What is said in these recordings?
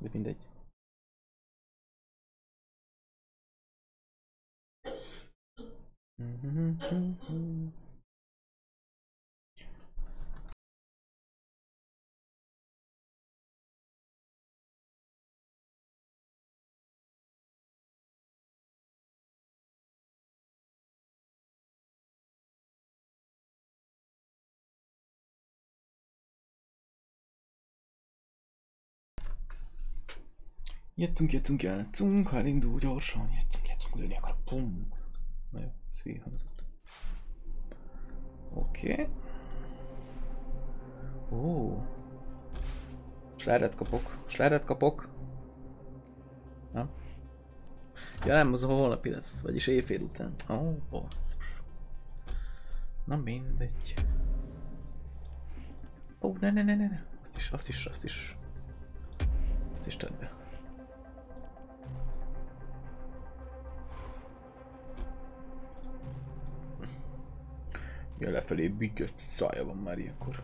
De mindegy. Jöttünk, jöttünk, jöttünk, ha elindul gyorsan, jöttünk, jöttünk, lőni akar, pum. Na jó, hangzott. Oké. Okay. Ó. Sláret kapok, sláret kapok. Na. Ja nem, az a holnapi lesz, vagyis éjfél után. Ó, oh, basszus. Na mindegy. Ó, oh, ne, ne, ne, ne, ne. Azt is, azt is, azt is. Azt is tedd be. Ja, lefelé bütyös szája van már ilyenkor.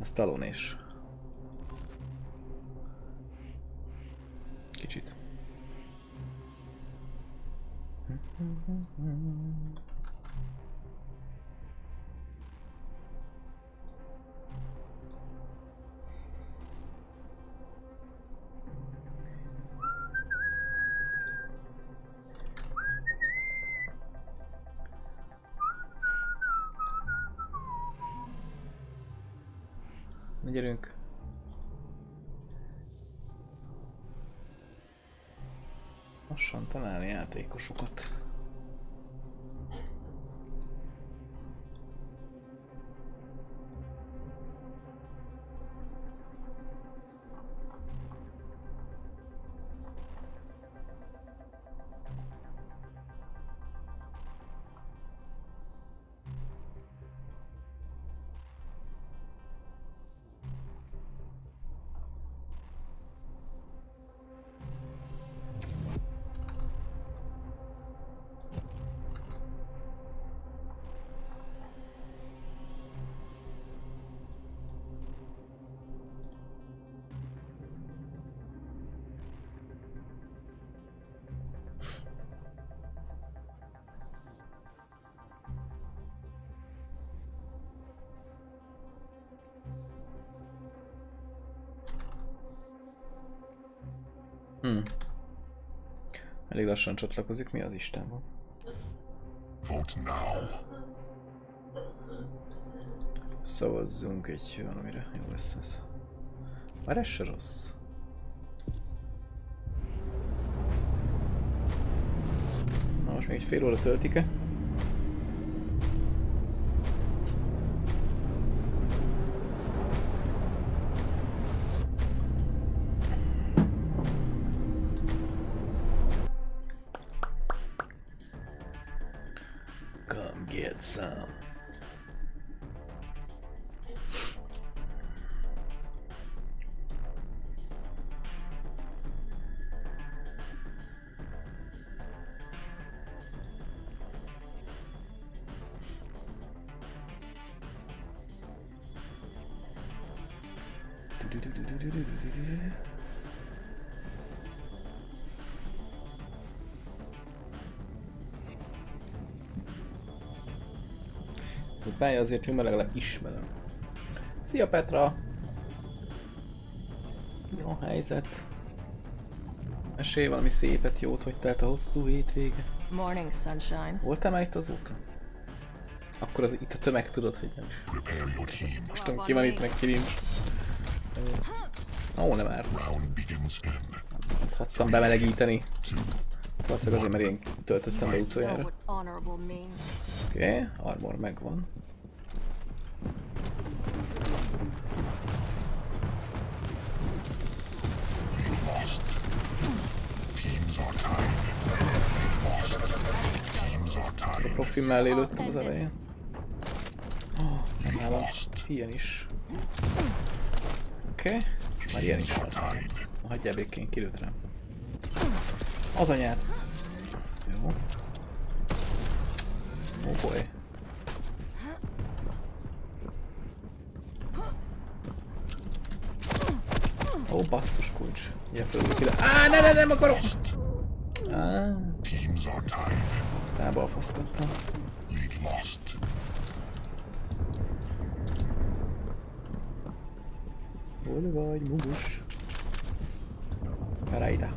Az talon is. Kicsit. Na gyerünk. Lassan találni játékosokat. Lassan csatlakozik, mi az Isten van? Vote now. Szavazzunk egy valamire, jó lesz ez. Már ez se rossz. Na most még egy fél óra töltik-e? Pálya azért jó, mert legalább ismerem. Szia Petra! Jó helyzet. Mesélj valami szépet, jót, hogy telt a hosszú hétvége. Morning, sunshine. Voltál már itt azóta? Akkor az, itt a tömeg tudod, hogy nem. Most tudom ki van itt, meg ki nincs. Ó, nem már. Round begins in Hattam bemelegíteni. Valószínűleg azért, mert én töltöttem be utoljára. Oké, okay, armor megvan. lost. Teams are tied. Lost. Teams are A tied. Profi mellé lőttem az elején. Oh, nem nálam ilyen is. Oké, okay. most már ilyen is van. Na, Hagyjál békén, kilőtt rám. Az anyád. Jó. Oh boy. Ó, basszus kulcs. Ugye fölülök ide. Á, ne, ne, nem akarok! Á, Teams are tied. Szába faszkodtam. Lead lost. Hol vagy, mugus? Gyere ide.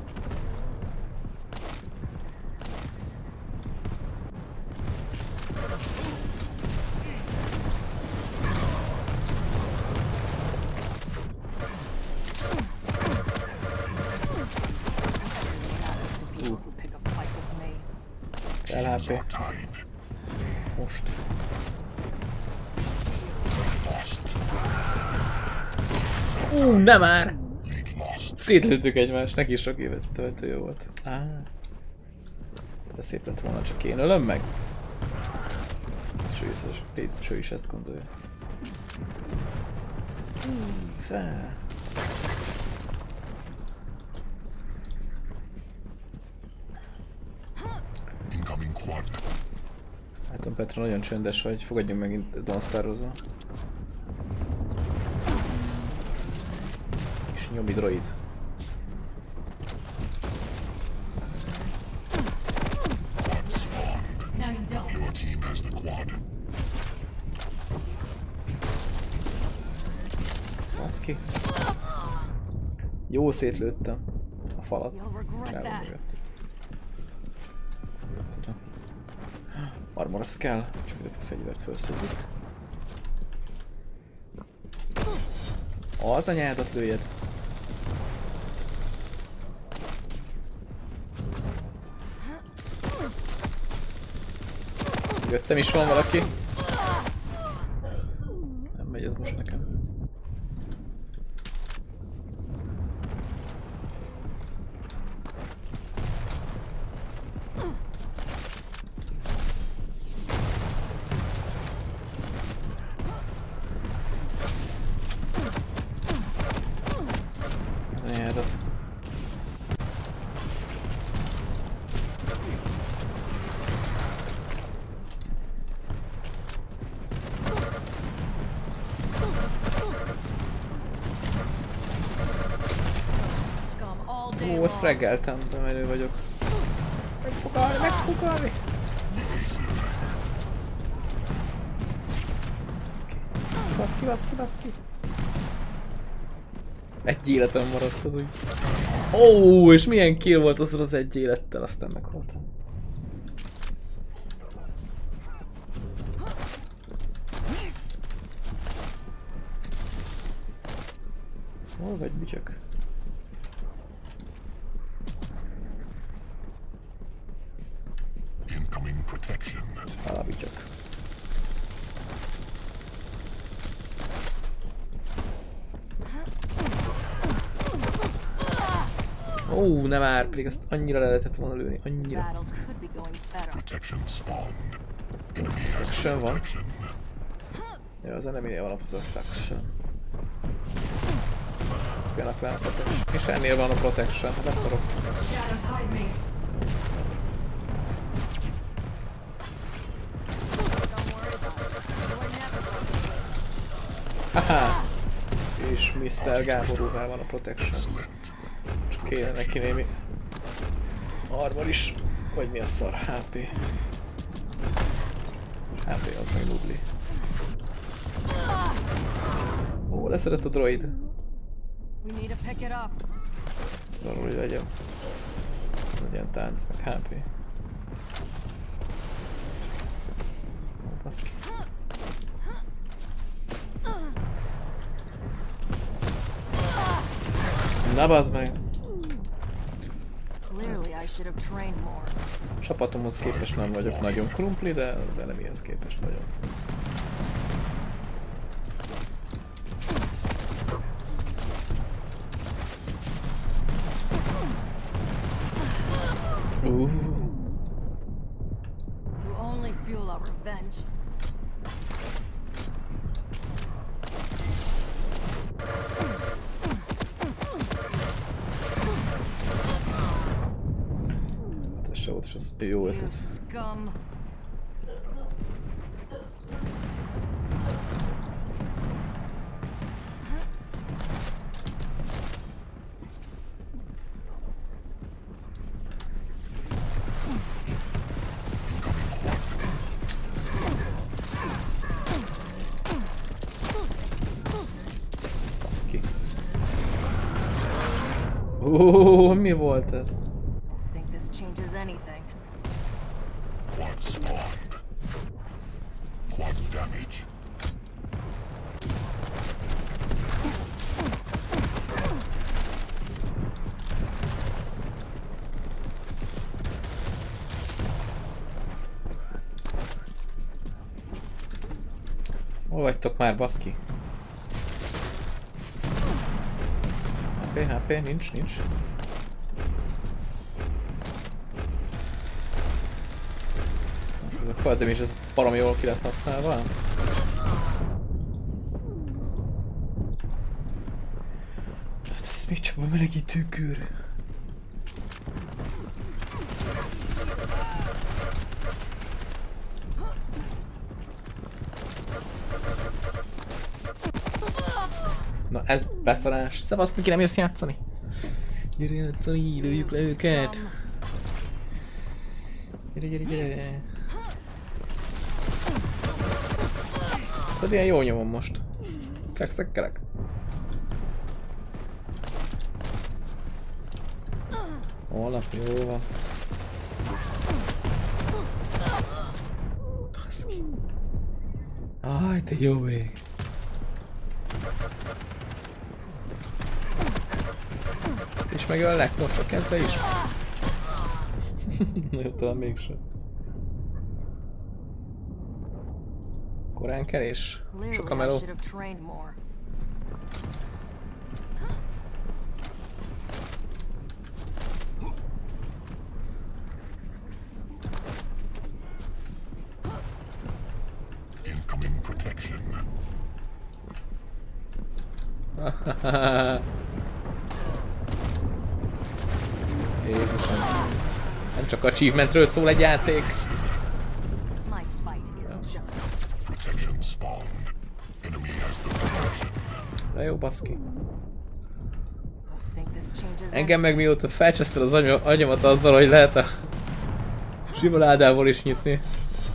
Ú, nem már! Szétlőttük egymást, neki sok évet töltő jó volt. Á. De szép lett volna, csak én ölöm meg. Rész, ő is ezt gondolja. Szúszá. Incoming quad. Hát Petra nagyon csöndes vagy, fogadjunk megint Donstarozva. The quad. Baszki. Jó szétlőttem a falat. Csávó mögött. Armor az kell, csak a fegyvert felszedjük. Az anyádat lőjed. Jöttem is van valaki. Nem megy ez most nekem. Az anyádat. Scum all reggeltem, de menő vagyok. Megfogalni, megfogalni! Baszki, baszki, baszki, baszki. Egy életem maradt az úgy. Ó, és milyen kill volt az az egy élettel, aztán meghaltam. Hol vagy bütyök? Incoming protection. Á, bütyök. Ó, nem már, pedig azt annyira le lehetett volna lőni, annyira. Protection van. Ja, az enemy van a protection. Jönnek vele a protection. És ennél van a protection, hát never Haha! És Mr. Gáborúnál van a protection. Kéne neki némi armor is. Vagy mi a szar? HP. HP az meg nudli. Ó, leszedett a droid. Arról, hogy vegyem. Legyen tánc, meg HP. Ó, baszki. Na bazd meg! Csapatomhoz képest nem vagyok nagyon krumpli, de, de nem ilyes képest vagyok. Mi volt ez? Think this changes anything. Quad spawned. Quad damage. Hol vagytok már, baszki? HP, HP, nincs, nincs. Quad damage, ez baromi jól ki lett használva. Hát ez még csak a melegítő kör. Na ez beszarás. Szevasz, Miki, nem jössz játszani? Gyere játszani, lőjük le őket. Gyere, gyere, gyere. Tudod, ilyen jó nyomom most. Fekszek kelek. Holnap, jó van. Baszki. Aj, te jó ég. És megöllek, most csak ezzel is. Jó, talán mégsem. Korán kerés? Sok a meló. Jézusom. Nem csak achievementről szól egy játék. Engem meg mióta felcseszted az agy- agyamat azzal, hogy lehet a sima ládából is nyitni.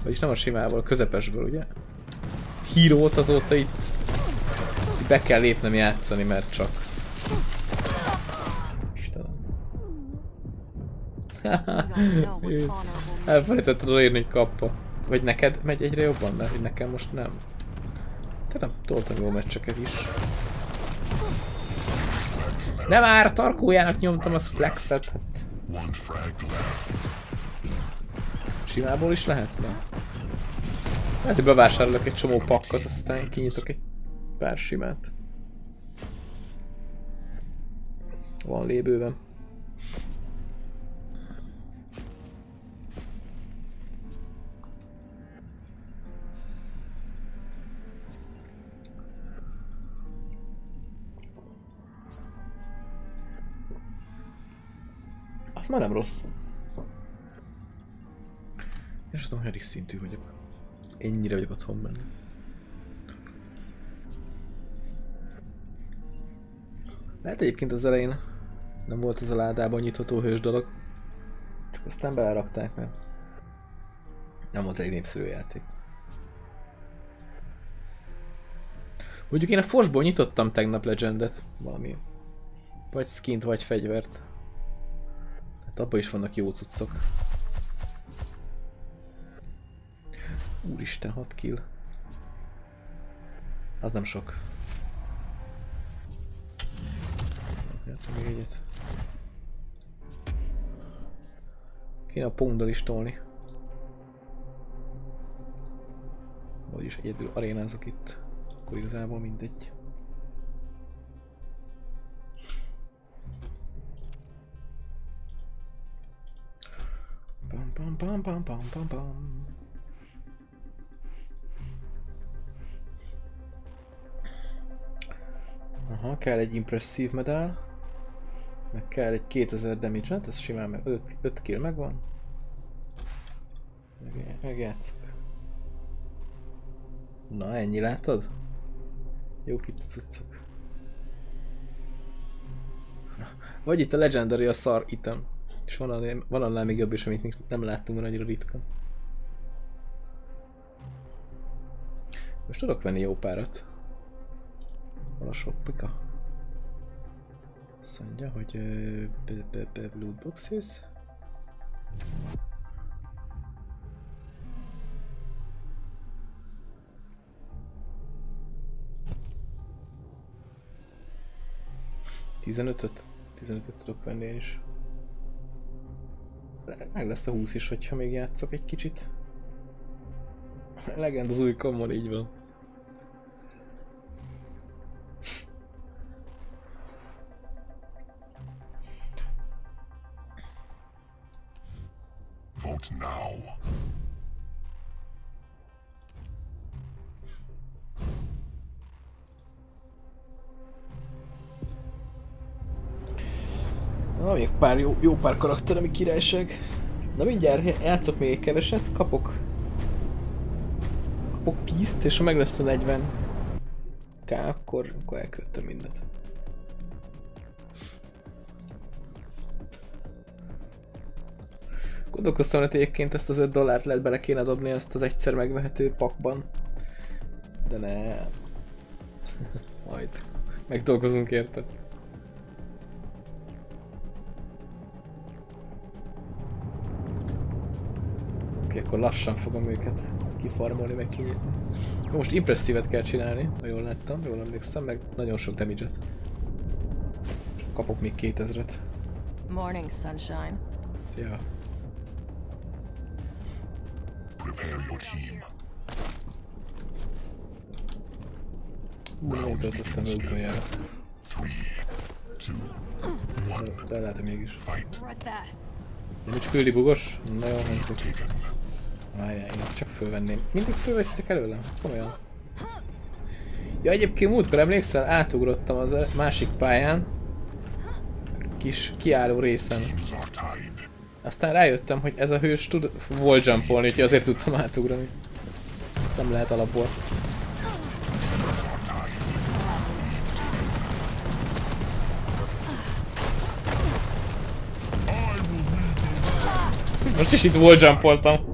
Vagyis nem a simából, a közepesből, ugye? Hírót azóta itt be kell lépnem játszani, mert csak. Istenem. Elfelejtetted odaírni, hogy kappa. Vagy neked megy egyre jobban, mert nekem most nem. Te nem toltam jó meccseket is. Nem már, tarkójának nyomtam az flexet. Hát simából is lehet? Nem. Hát, hogy bevásárolok egy csomó pakkot, aztán kinyitok egy pár simát. Van lébőven. Az már nem rossz. És tudom, hogy szintű vagyok. Ennyire vagyok otthon benne. Lehet egyébként az elején nem volt ez a ládában nyitható hős dolog. Csak aztán belerakták, mert nem volt elég népszerű játék. Mondjuk én a Forsból nyitottam tegnap Legendet, valami. Vagy skint, vagy fegyvert. Abban is vannak jó cuccok. Úristen, 6 kill. Az nem sok. Játszom még egyet. Kéne a pongdal is tolni. Vagyis egyedül arénázok itt. Akkor igazából mindegy. Pam pam pam pam pam pam pam. Aha, kell egy impresszív medál. Meg kell egy 2000 damage, ez simán meg 5, 5 kill megvan. Meg, megjátszok. Na ennyi látod? Jók itt a cuccok. Vagy itt a Legendary a szar item. És van annál, van annál még jobb is, amit nem láttunk, mert annyira ritka. Most tudok venni jó párat. Van a shoppika. Azt mondja, hogy b- loot boxes. Tizenötöt? Tizenötöt tudok venni én is. Meg lesz a 20 is, hogyha még játszok egy kicsit. Legend az új kommon, így van. Vote now. Még pár jó, jó pár karakter, ami királyság. Na mindjárt játszok még egy keveset, kapok... Kapok 10 és ha meg lesz a 40 K, akkor, akkor elköltöm mindent. Gondolkoztam, hogy egyébként ezt az 5 dollárt lehet bele kéne dobni ezt az egyszer megvehető pakban. De ne. Majd. Megdolgozunk érte. Oké, akkor lassan fogom őket kifarmolni, meg kinyitni. Most impresszívet kell csinálni, ha jól láttam, jól emlékszem, meg nagyon sok damage-et. Kapok még 2000-et. Morning, sunshine. Szia. Prepare your team. Én töltöttem be utoljára. Three, two, one. De- De lehet, hogy mégis. Fight. Nem is küldi bugos? Na jó, mentük. Taken. Várjál, én ezt csak fölvenném. Mindig fölveszitek előlem? Komolyan. Ja, egyébként múltkor emlékszel, átugrottam az másik pályán. Kis kiálló részen. Aztán rájöttem, hogy ez a hős tud wall jumpolni, úgyhogy azért tudtam átugrani. Nem lehet alapból. Most is itt wall jumpoltam.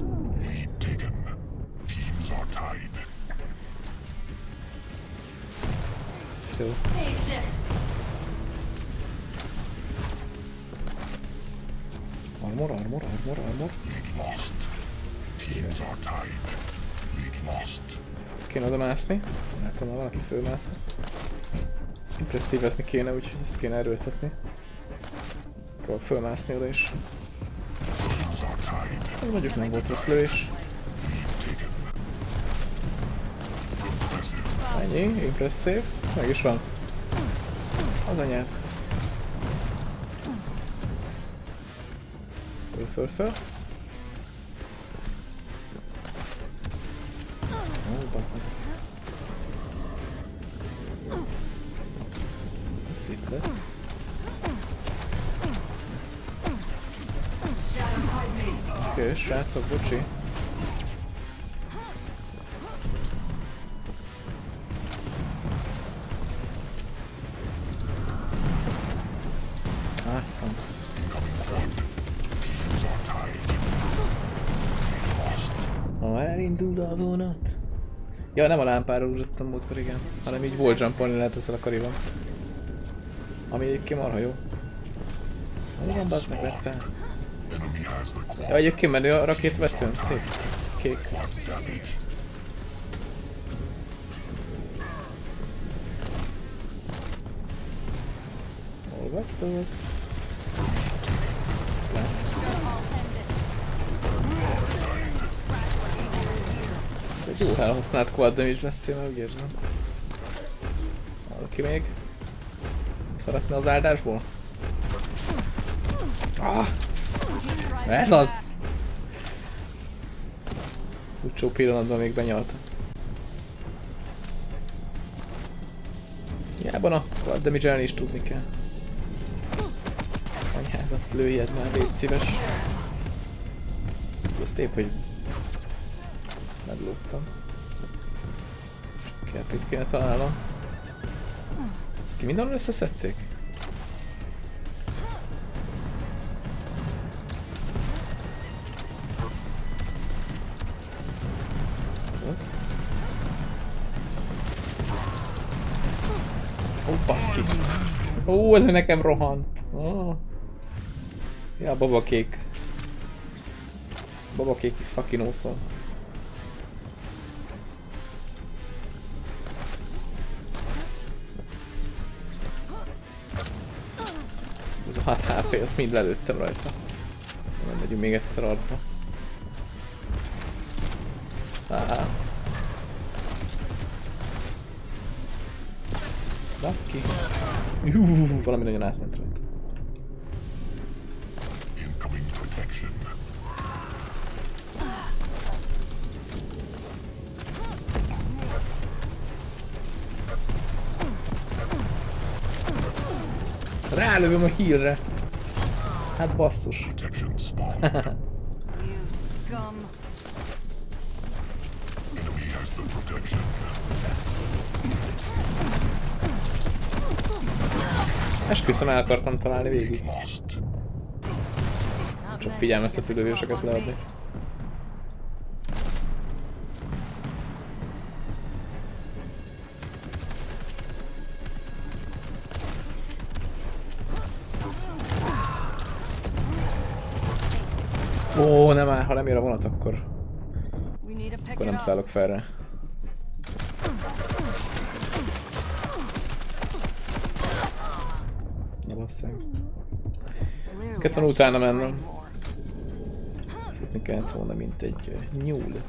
Látom, ha valaki fölmász. Impresszívezni kéne, úgyhogy ezt kéne erőltetni. Próbálok fölmászni oda is. Ez mondjuk nem volt rossz lövés. Ennyi, impresszív. Meg is van. Az anyád. Föl, föl, föl. Srácok, bocsi. Elindul a vonat. Ja, nem a lámpáról ugrottam múltkor, igen. Hanem így wall jumpolni lehet ezzel a karival. Ami egyébként marha jó. Hol van meg vett fel? Ja, egyébként menő a rakétvetőn. Szép. Kék. Hol vagytok? Egy jó elhasznált quad damage lesz, én úgy érzem. Valaki még? Szeretne az áldásból? Ah! Ez az! Utcsó pillanatban még benyalta. Jában a damage is tudni kell. Anyádat lőjed már, légy szíves. Azt épp, hogy meglógtam. Kerpit kéne találnom. Ezt ki mindenhol összeszedték? Ó, ez nekem rohan. Oh. Ja, babakék. Babakék is fucking awesome. 6 HP, azt mind lelőttem rajta. Nem megyünk még egyszer arcba. Jú, valami nagyon átment rajta. Incoming protection. Rálövöm a healre. Hát basszus. Protection spawn. You scum. Enemy has the protection. Esküszöm el akartam találni végig. Csak figyelmeztető lövéseket leadni. Ó, nem áll, ha nem ér a vonat, akkor, akkor nem szállok fel rá. Clearly, Kell tanul utána mennem. Futni kellett volna, mint egy nyúl.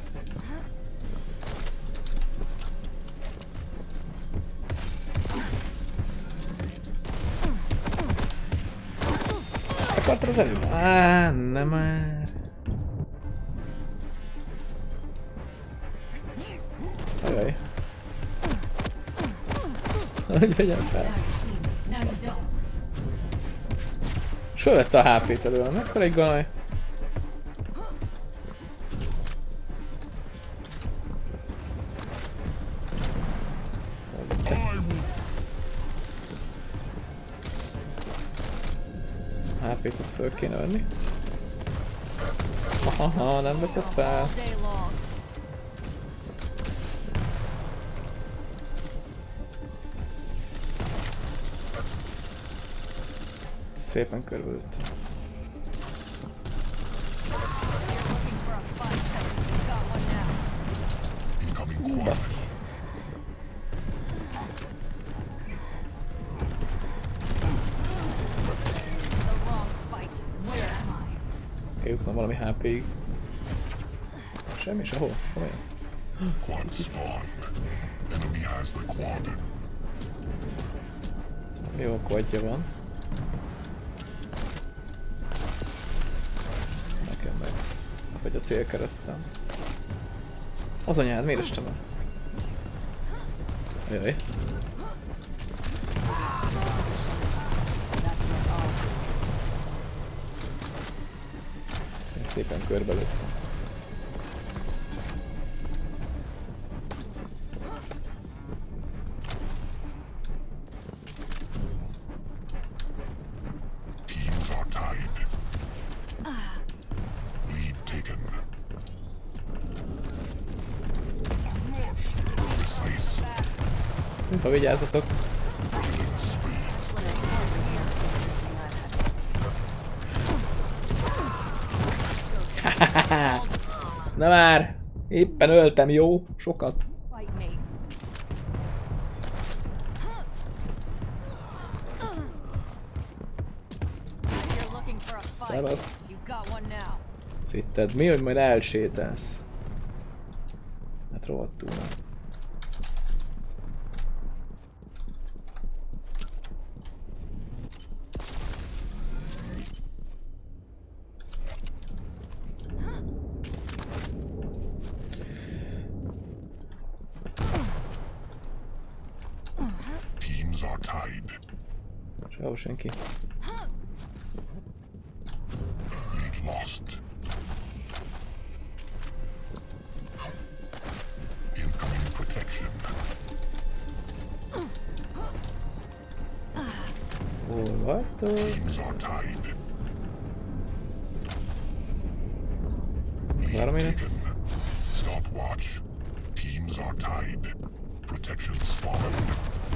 Ezt akartad az előbb? Á, nem már. Ajaj. Hogy vegyem fel? Sövette a HP-t előle, mekkora egy galaj? HP-t föl kéne venni. Aha, nem veszed fel. Szépen körülött. Célkeresztem. Az anyád, miért estem el? Jaj. Szépen körbelőttem. Na már! Éppen öltem, jó? Sokat. Szevasz. Hitted mi, hogy majd elsétálsz? Hát rohadtul nem. Teams are tied. Sehol senki. Lead lost. Incoming protection. Hol vagytok? Teams are tied. Várom én Lead ezt. taken. Stopwatch. Teams are tied. Protection spawned.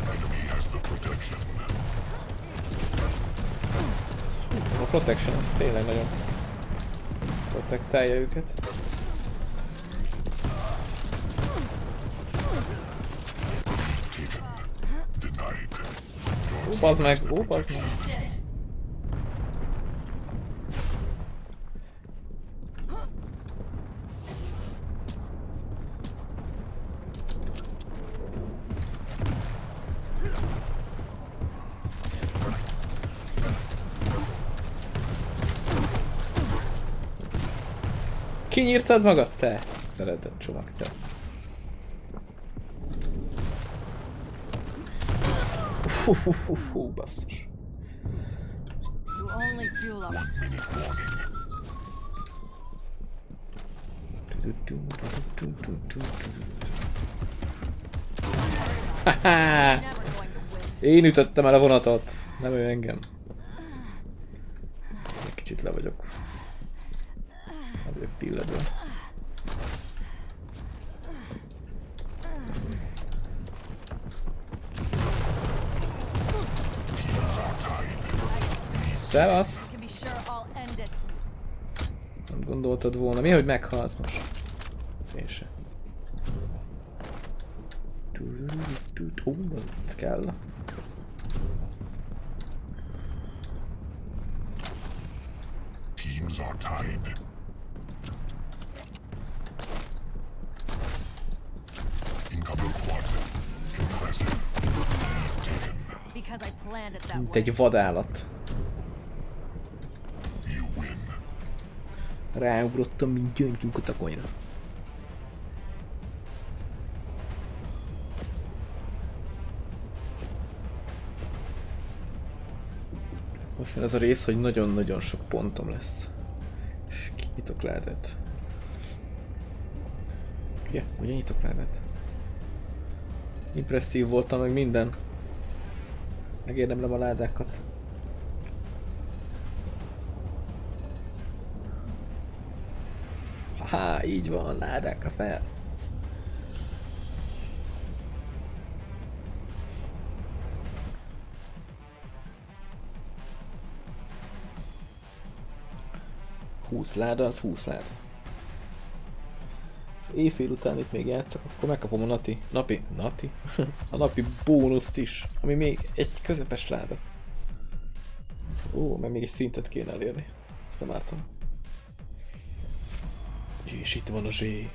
Enemy has the protection. Ez a protection, az tényleg nagyon protektálja őket. Ó, bazd meg, ó, bazd meg. Kinyírtad magad, te? Szeretett csomag, te. Hú, hú, hú, hú, basszus. Haha! Én ütöttem el a vonatot, nem ő engem. Kicsit le vagyok. Pilledve. Szevasz! Nem gondoltad volna. Mi, hogy meghalsz most? Én se. Ó, kell. Teams are tied. Incoming quad. Impressive. Taken. Because I planned it that Mint egy vadállat. Ráugrottam, mint gyöngyünk a takonyra. Most jön ez a rész, hogy nagyon-nagyon sok pontom lesz. És kinyitok ládet. Ugye? Ugye nyitok ládet? Impresszív voltam meg minden. Megérdemlem a ládákat. Haha, így van, ládákra fel. Húsz láda, az húsz láda. Éjfél után itt még játszok, akkor megkapom a nati, napi, nati? a napi bónuszt is, ami még egy közepes láda. Ó, mert még egy szintet kéne elérni. Ezt nem ártam. És itt van a zsé.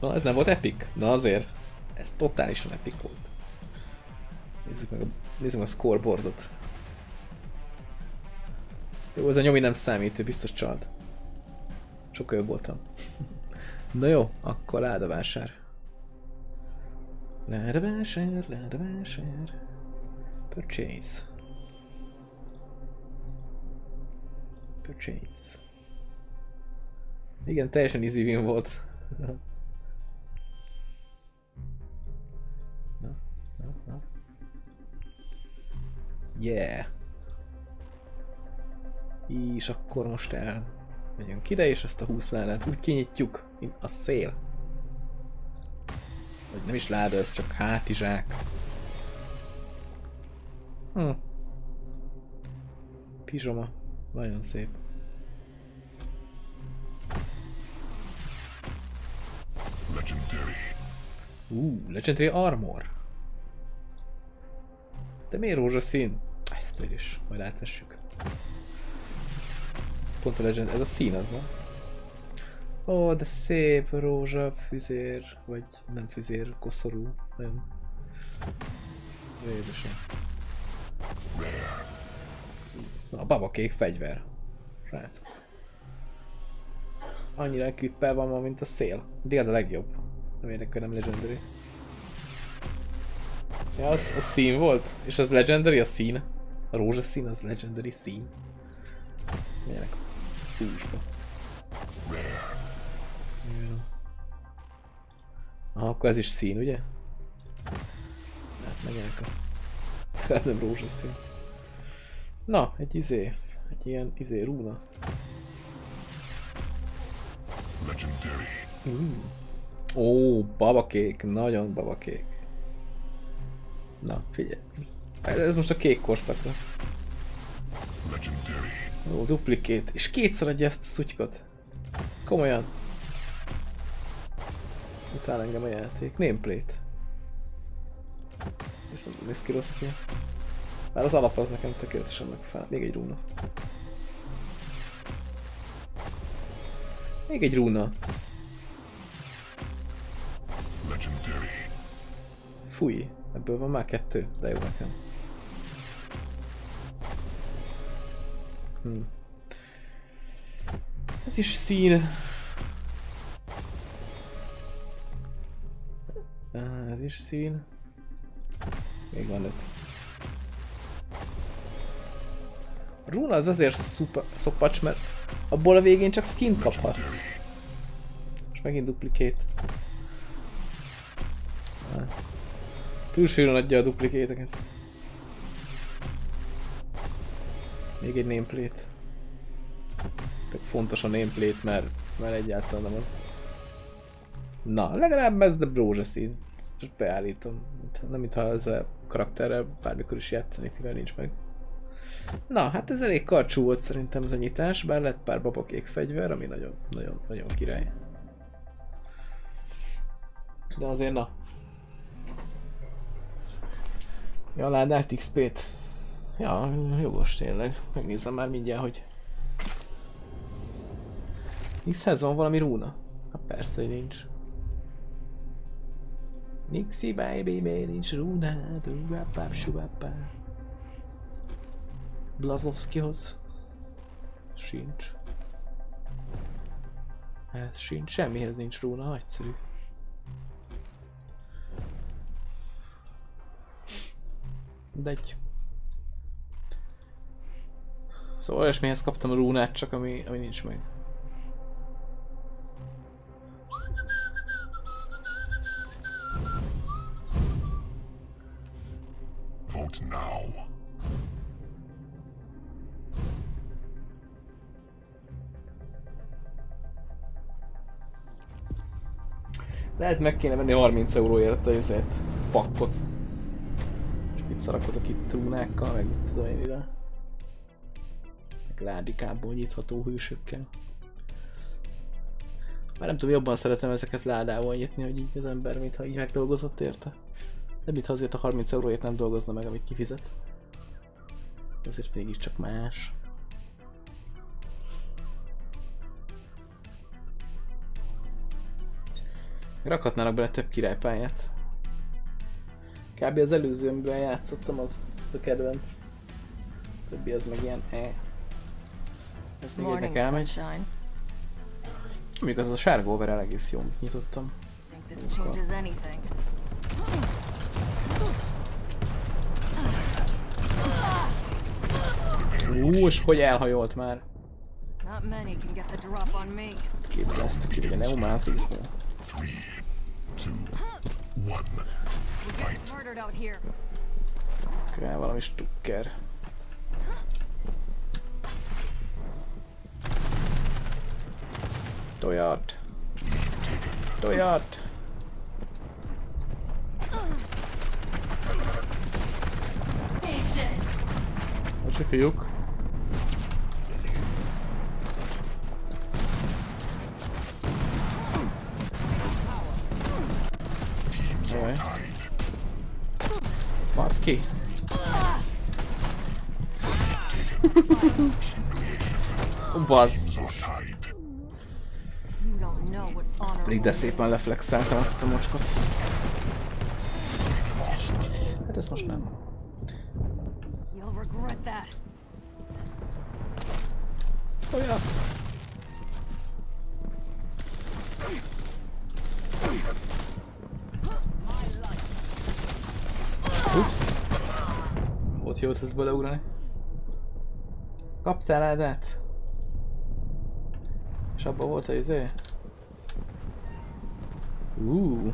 Na, ez nem volt epic? Na azért. Ez totálisan epic volt. Nézzük meg a, nézzük meg a scoreboardot. Jó, ez a nyomi nem számít, ő biztos csalt. Sokkal jobb voltam. Na jó, akkor láda vásár. Láda vásár, láda vásár. Purchase. Purchase. Igen, teljesen easy win volt. Na, na, na. Yeah. És akkor most el megyünk ide, és ezt a 20 ládát úgy kinyitjuk, mint a szél. Vagy nem is láda, ez csak hátizsák. Hm. Pizsoma. Nagyon szép. Legendary. Uh, Legendary Armor. De miért rózsaszín? Ezt is, majd átvessük. Pont a Legend, ez a szín az, nem? Ó, de szép rózsa füzér, vagy nem füzér, koszorú, nem. Jézusom. Na, a babakék fegyver. Srácok. Ez annyira equippel van ma, mint a szél. Az a legjobb. Nem érdekel, nem legendary. Ja, az, az szín volt? És az legendary a szín? A rózsaszín az legendary szín. Milyenek húsba. Aha, akkor ez is szín, ugye? Hát megjelennek a... Hát nem rózsaszín. Na, egy izé. Egy ilyen izé rúna. Legendary. Ó, babakék, nagyon babakék. Na, figyelj. Ez most a kék korszak lesz. Legendary. Jó, duplikét. És kétszer adja ezt a szutykot. Komolyan. Utál engem a játék. Nameplate. Viszont néz ki rosszul. Már az alap az nekem tökéletesen megfelel. Még egy rúna. Még egy rúna. Fúj. Ebből van már kettő, de jó nekem. Hm. Ez is szín. Ez is szín. Még van öt. A Runa az azért szupa, szopacs, mert abból a végén csak skin kaphatsz. És megint duplikét. Túl sűrűn adja a duplikéteket. Még egy nameplate. Tök fontos a nameplate, mert, mert egyáltalán nem az. Na, legalább ez de rózsaszín. Ezt most beállítom. Nem mintha ezzel a karakterrel bármikor is játszanék, mivel nincs meg. Na, hát ez elég karcsú volt szerintem ez a nyitás, bár lett pár babakék fegyver, ami nagyon, nagyon, nagyon király. De azért na, Ja, ládát XP-t. Ja, jogos tényleg. Megnézem már mindjárt, hogy... X-hez van valami rúna? Hát persze, hogy nincs. Nixi baby, miért nincs rúnád? Uapap, suapap. Blazowskihoz? Sincs. Hát sincs, semmihez nincs rúna, nagyszerű. De egy... Szóval olyasmihez kaptam a rúnát, csak ami, ami nincs meg. Vote now. Lehet meg kéne venni 30 euróért a pakkot. És itt szarakodok itt rúnákkal, meg mit tudom én ide. Meg ládikából nyitható hősökkel. Már nem tudom, jobban szeretem ezeket ládával nyitni, hogy így az ember, mintha így megdolgozott érte. De mintha azért a 30 euróért nem dolgozna meg, amit kifizet. Azért mégiscsak más. Rakhatnának bele több királypályát. Kb. az előző, amiben játszottam, az, az a kedvenc. Többi az meg ilyen e. Ez még Morning, egynek elmegy. sunshine. Mondjuk az a sárga overall egész jó, amit nyitottam. Think this changes anything. Ú, és hogy elhajolt már. Not many can get the drop on me. Képzelsz, ki getting murdered out here. Kell valami stukker. Tojat. Tojat. Most fiúk. Jaj. Basz ki. Bazz. Are tied. Pedig de szépen leflexeltem azt a mocskot. Hát ezt most nem. Olyan. Ups. Volt jó ötlet beleugrani. Kaptál ládát? És abban volt a izé? Uh.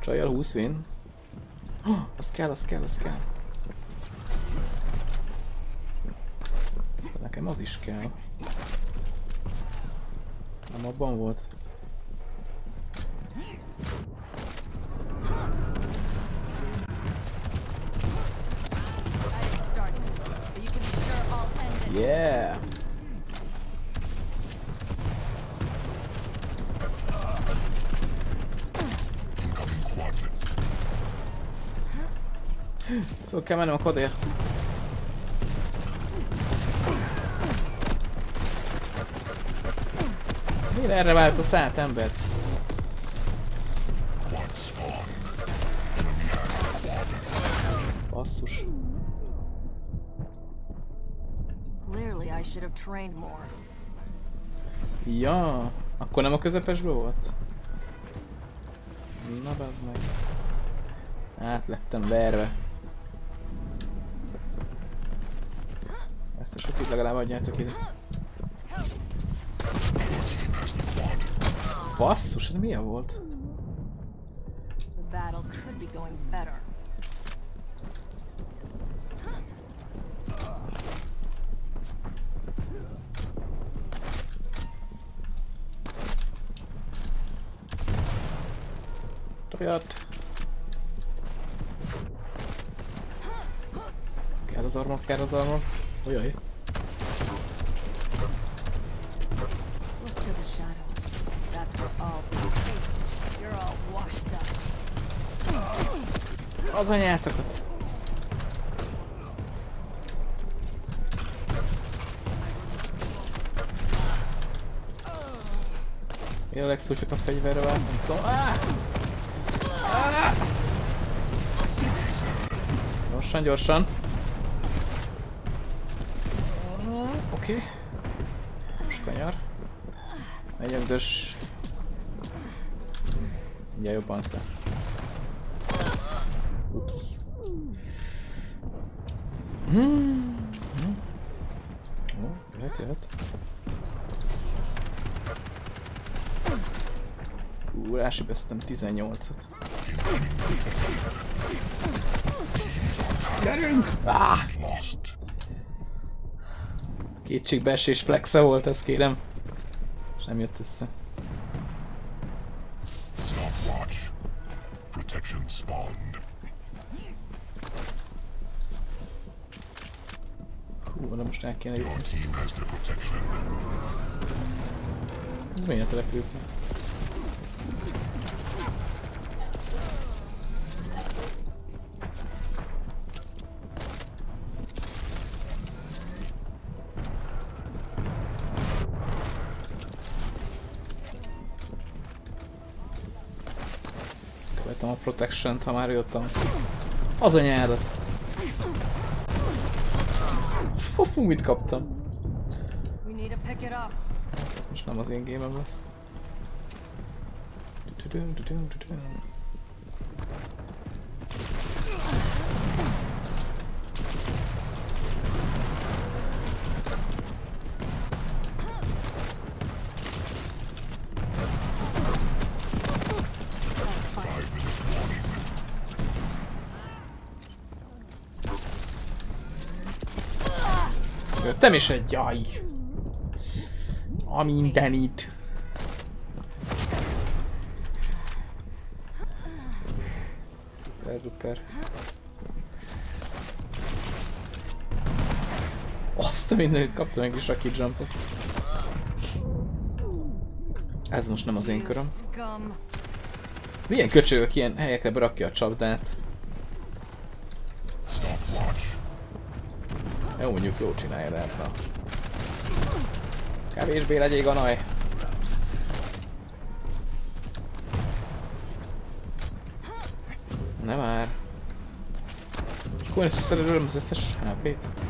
Csajjal 20 win. Oh, az kell, az kell, az kell. Nekem az is kell. Nem abban volt. Yeah! Incoming quadrant. Föl kell mennem a kodért. Miért erre vált a szállt ember? Basszus. Ja, akkor nem a közepesbe volt? Na bazd meg. Át lettem verve. Legalább adjátok ide. Basszus, de milyen volt? Tojat! Kell az armor, kell az armor. Ojaj. Az anyátokat! Jelenleg szó csak a fegyverre nem tudom. Gyorsan, gyorsan. Oké. Okay. Most kanyar. Megyek dös. Mindjárt jobban száll. Ups. Hmm. Ó, jöhet, jöhet. Rásibeztem 18-at. Gyerünk! Ah! Kétségbeesés flexe volt ez kérem. És nem jött össze. Stopwatch. Protection spawned. Hú, de most el kéne jutni. team has the protection. Követem a protection ha már jöttem. Az a nyárat. Fú, mit kaptam? Most nem az én gémem lesz. Tudum, tudum, tudum. Jöttem is egy jaj! A mindenit. Szuper, duper. Azt a mindenit kaptam meg is Rocky Jumpot. Ez most nem az én köröm. Milyen köcsögök ilyen helyekre berakja a csapdát? Stopwatch. Jó, mondjuk jó csinálja, de hát na. Kevésbé legyél ganaj. Nem már. Akkor ezt szerelőm az összes HP-t.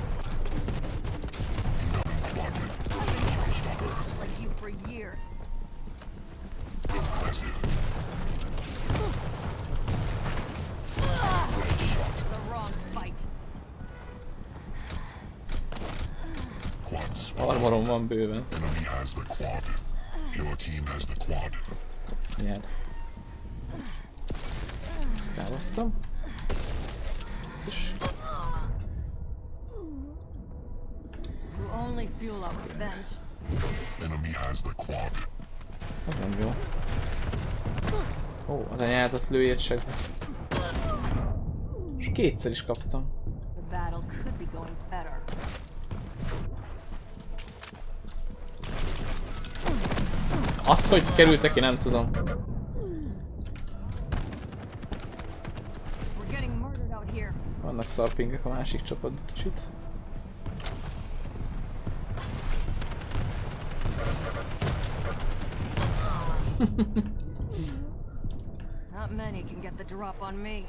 segbe. És kétszer is kaptam. Az, hogy kerültek ki, nem tudom. Vannak szarpingek a másik csapatban kicsit. Ha ha ha. Drop on me.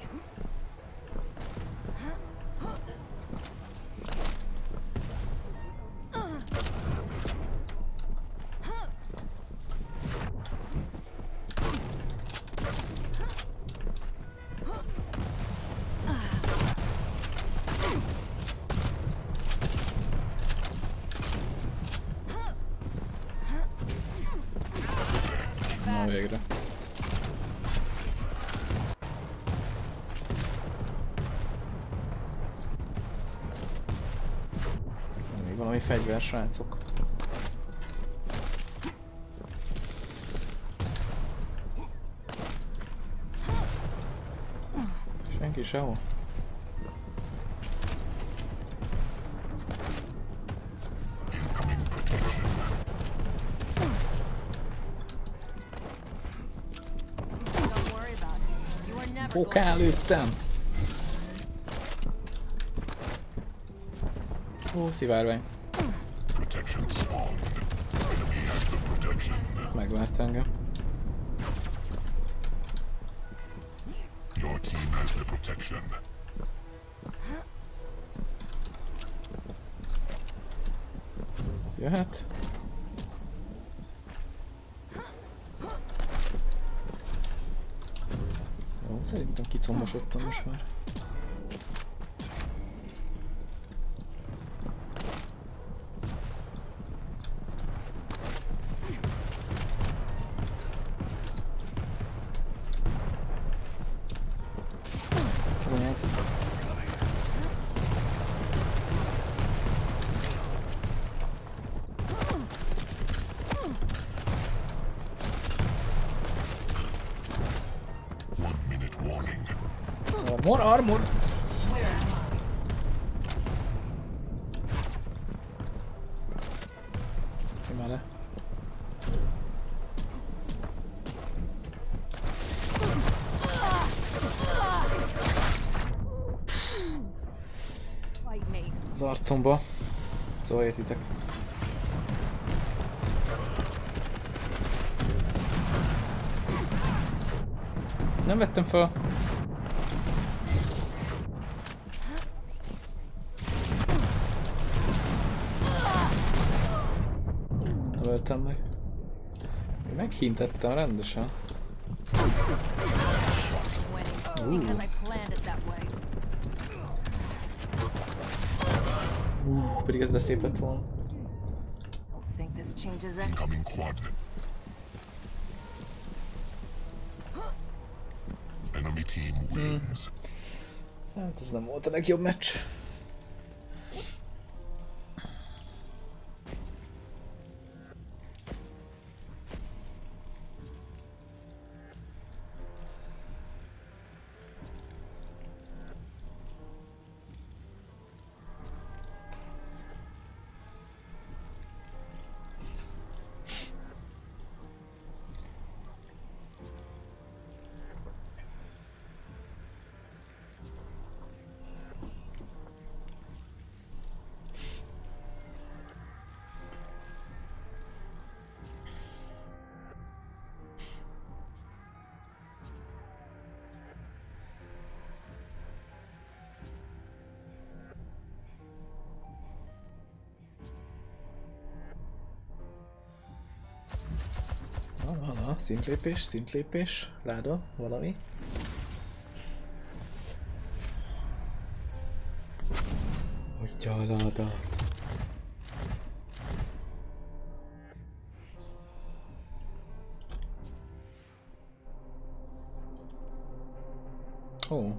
Srácok. Senki sehol? Don't worry about it. Szerintem kicombosodtam most már. Armor, armor! Nyomj le. fight me. Az arcomba. Szóval értitek. Nem vettem fel. Nem öltem meg. Meghintettem rendesen. Way. Uh, pedig ez de szép lett volna. Incoming quad. Enemy team wins. Hát ez nem volt a legjobb meccs. Na, szintlépés, szintlépés, láda, valami. Hagyja a ládát. Ó.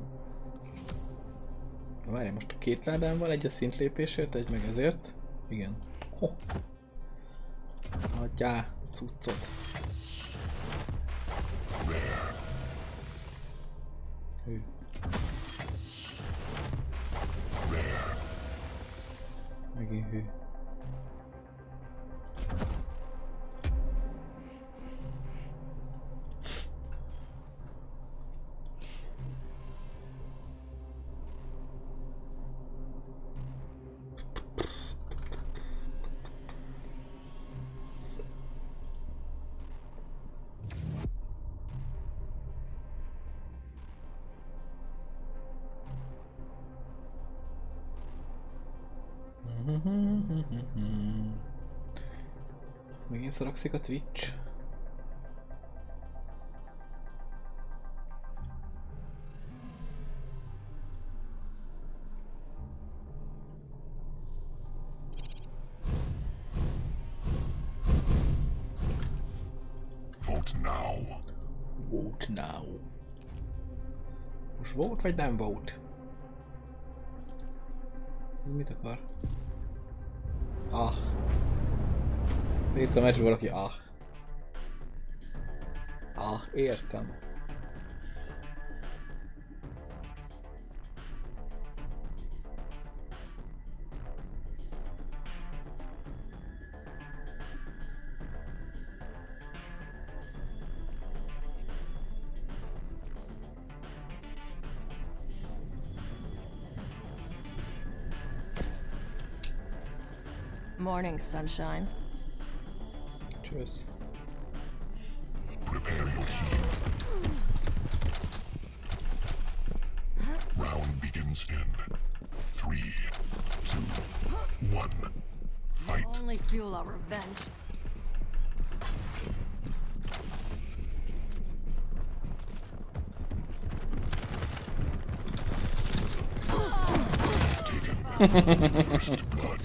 Várj, most a két ládám van, egy a szintlépésért, egy meg ezért. Igen. Ho. Adjá, cuccot. Megint szorakszik a Twitch. Vote now. Vote now. Most vote vagy nem vote? Itt a meccsben valaki ah. Ah, értem. Morning, sunshine. First blood.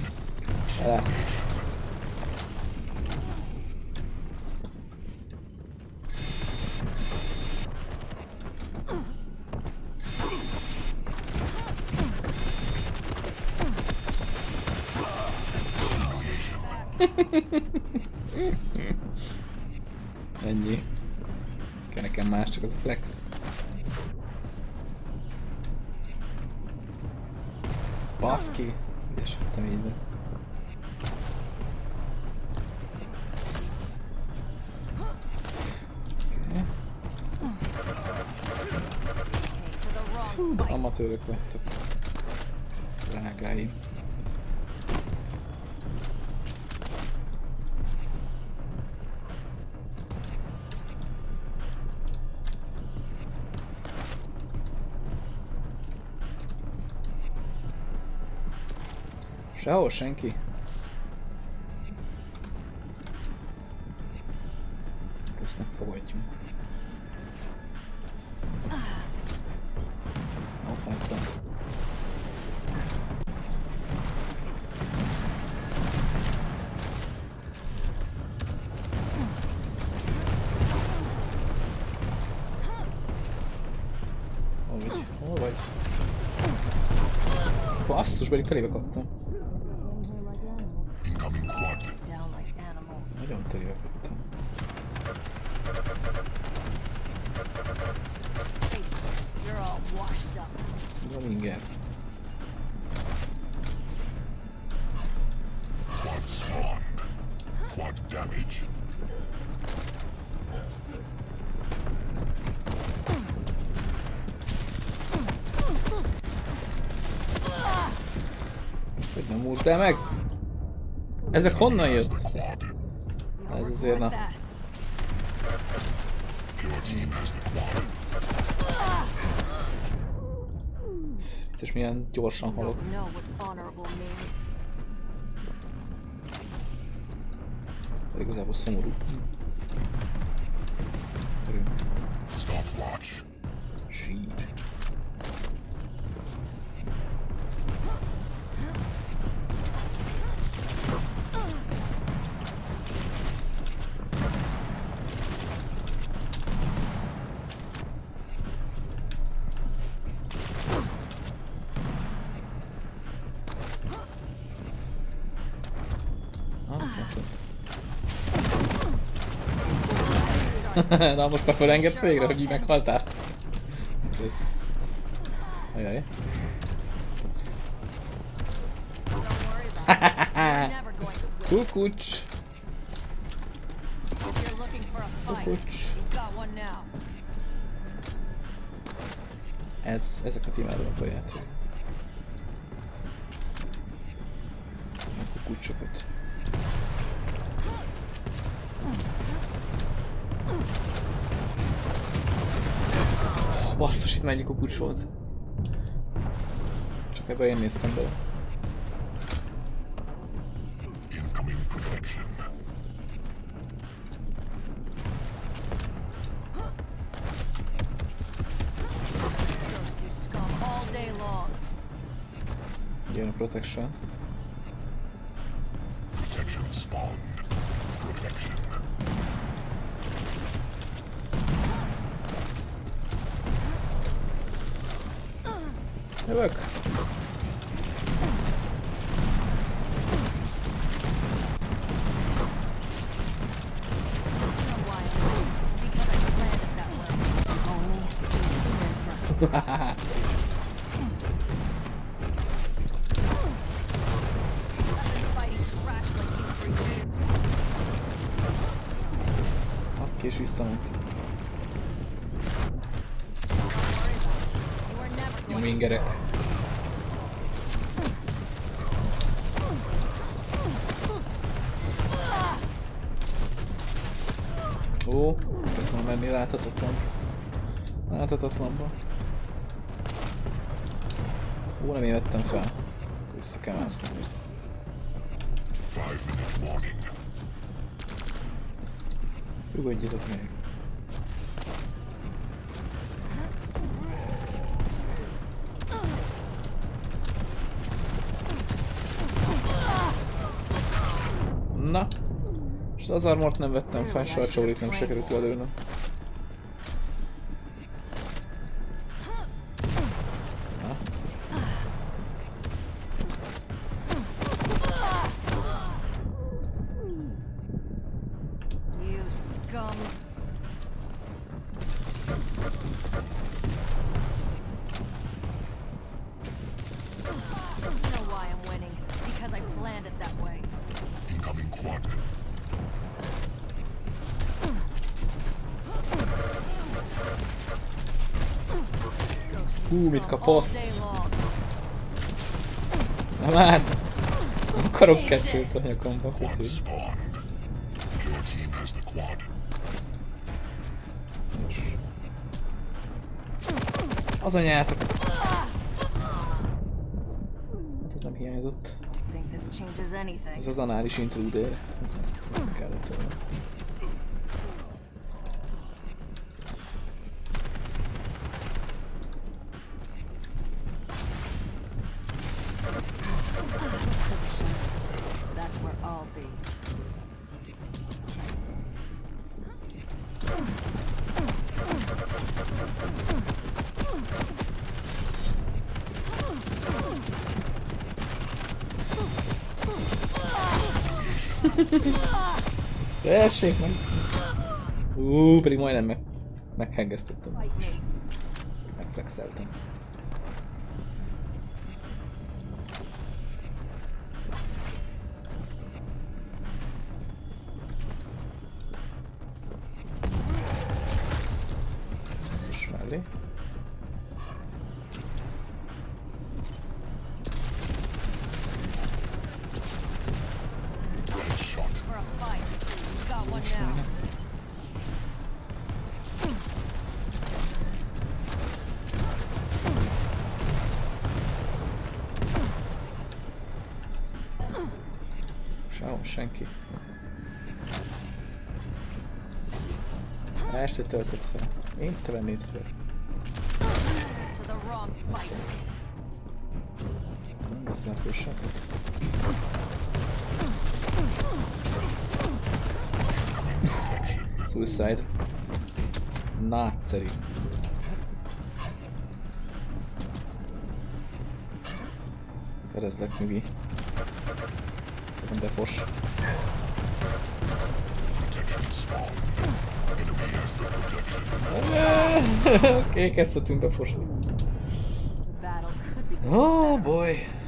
Ah. Ennyi. Kell nekem más, csak az a flex. Baszki! Ügyes lettem így. Amatőrök vagytok. Drágáim. Sehol senki. Ezt megfogadjunk. Ott van, ott van. Hol vagy? Hol vagy? Basszus, pedig telébe kaptam. Úrtál meg? Ezek honnan jött? Ez azért na. Vicces milyen gyorsan halok. De igazából szomorú. Na most már felengedsz végre, hogy így meghaltál? Ez... Ajaj. Don't Bastı şimdi kokulu shot. Czekaj, bo ja nie jestem, bo... Protection. az armort nem vettem fel, sarcsórit nem sikerült lelőnöm. kapott. Na már! Nem akarok kettő szanyakomba húzni. Az anyátok! Hát ez nem hiányzott. Ez az anális intruder. Ez megtaláltam. everything. Sehol senki. Persze te veszed fel. Én te vennéd fel. Nem veszem fel semmit. Suicide. Nagyszerű. Terezlek, Nugi nekem, de fos. Kékeztetünk befosni. Oh boy!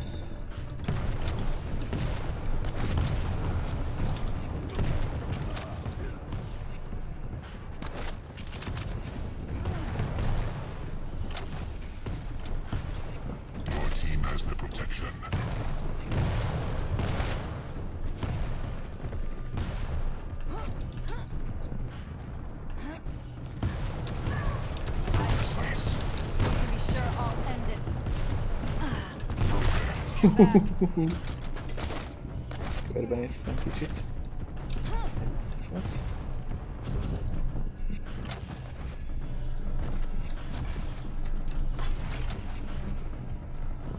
Körbenéztem kicsit. Fasz.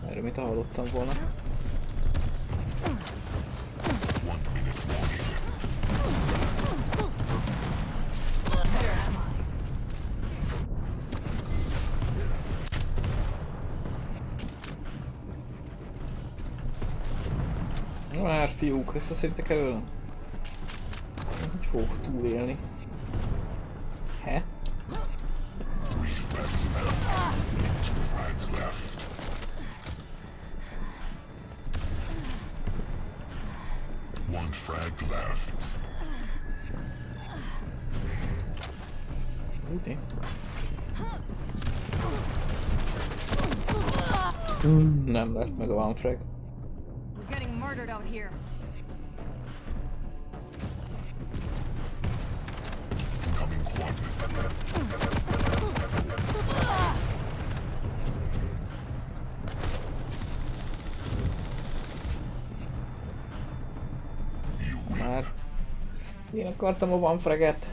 Erről mit hallottam volna? Összeszéritek előlem? Hogy fogok túlélni? He? One frag left. Úgy. Nem lett meg a van frag. Én akartam a van fraget.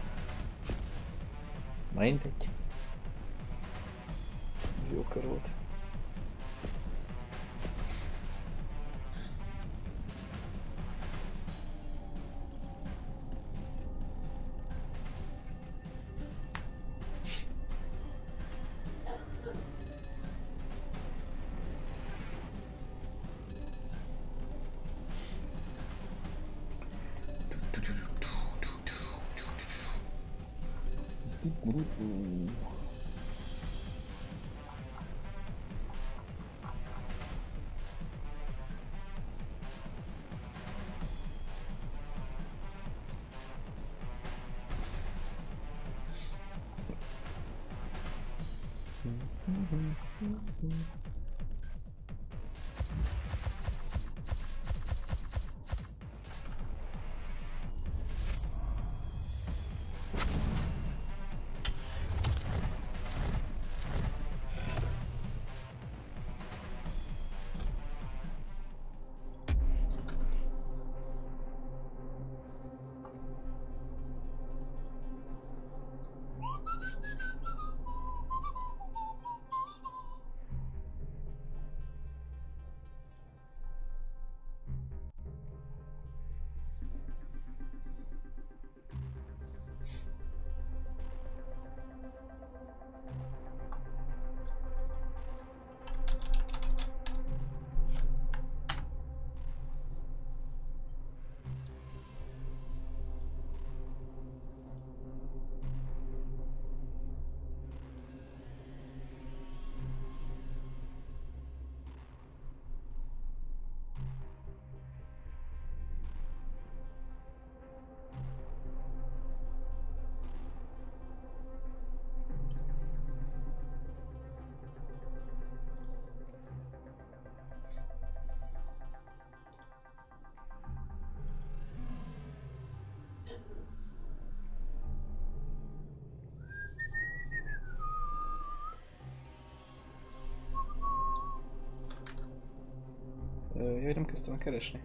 Jaj, nem kezdtem el keresni.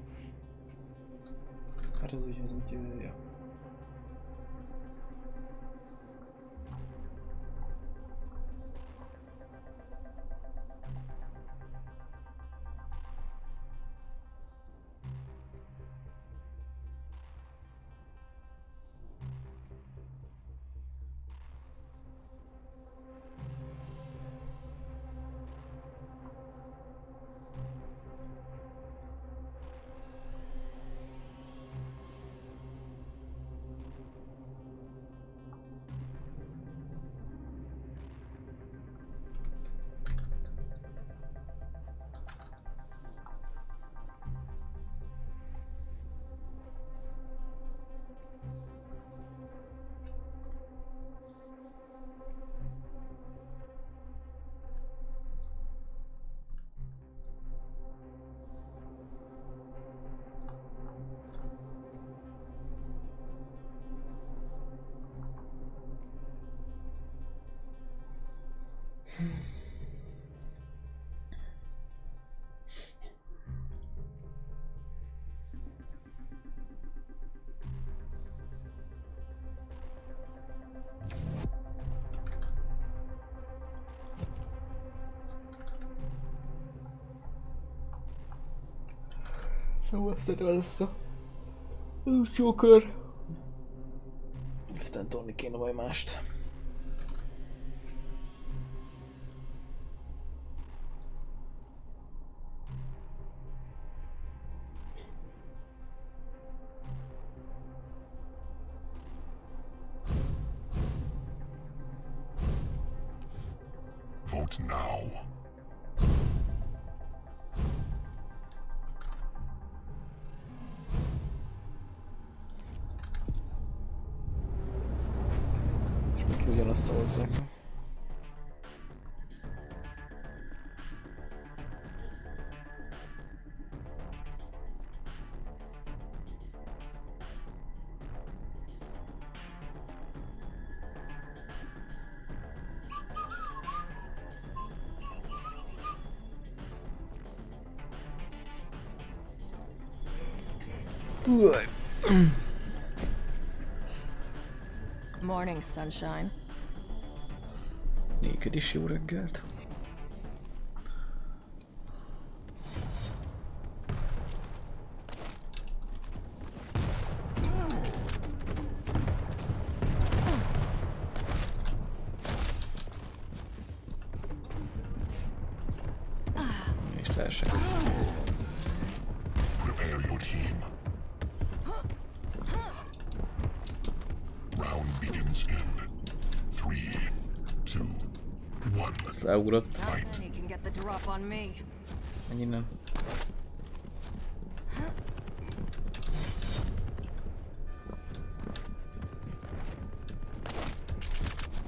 Hát az úgy, az úgy, ja. Jó, azt lesz a Joker. Aztán tolni kéne majd mást. Morning, sunshine. Néked is jó reggelt. On me. Menj innen.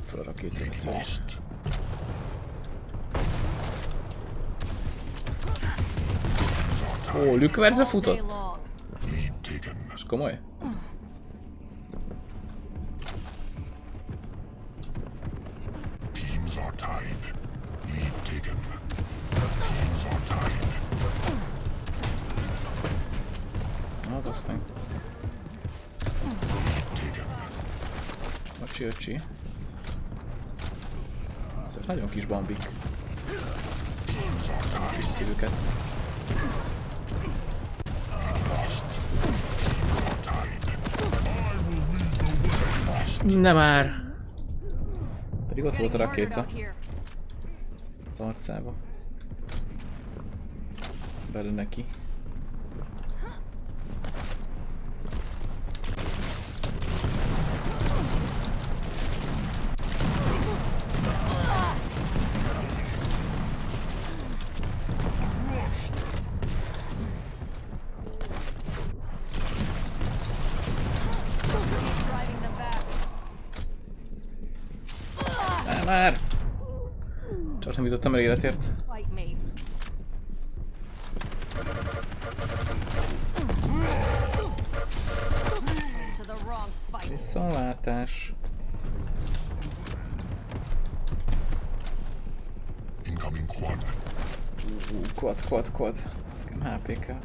Fel a rakétát. Lost. Ó, lükverze meg. Öcsi, öcsi. Ezek nagyon kis bambik. Kis szívüket. Nem már! Pedig ott volt a rakéta az arcába. Bele neki. Csak nem jutottam el életért. Fight me. Into the wrong fight. Viszontlátás. Incoming quad. Ú, quad, quad, quad. Nekem HP kell.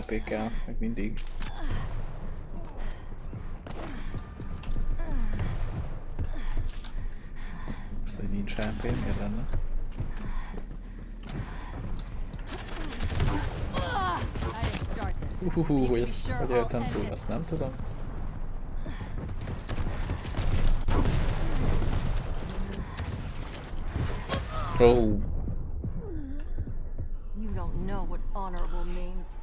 HP kell, meg mindig. Persze, hogy nincs HP, miért lenne? Uhuhu, hogy ezt hogy éltem túl, azt nem tudom. Oh, You don't know what honorable means.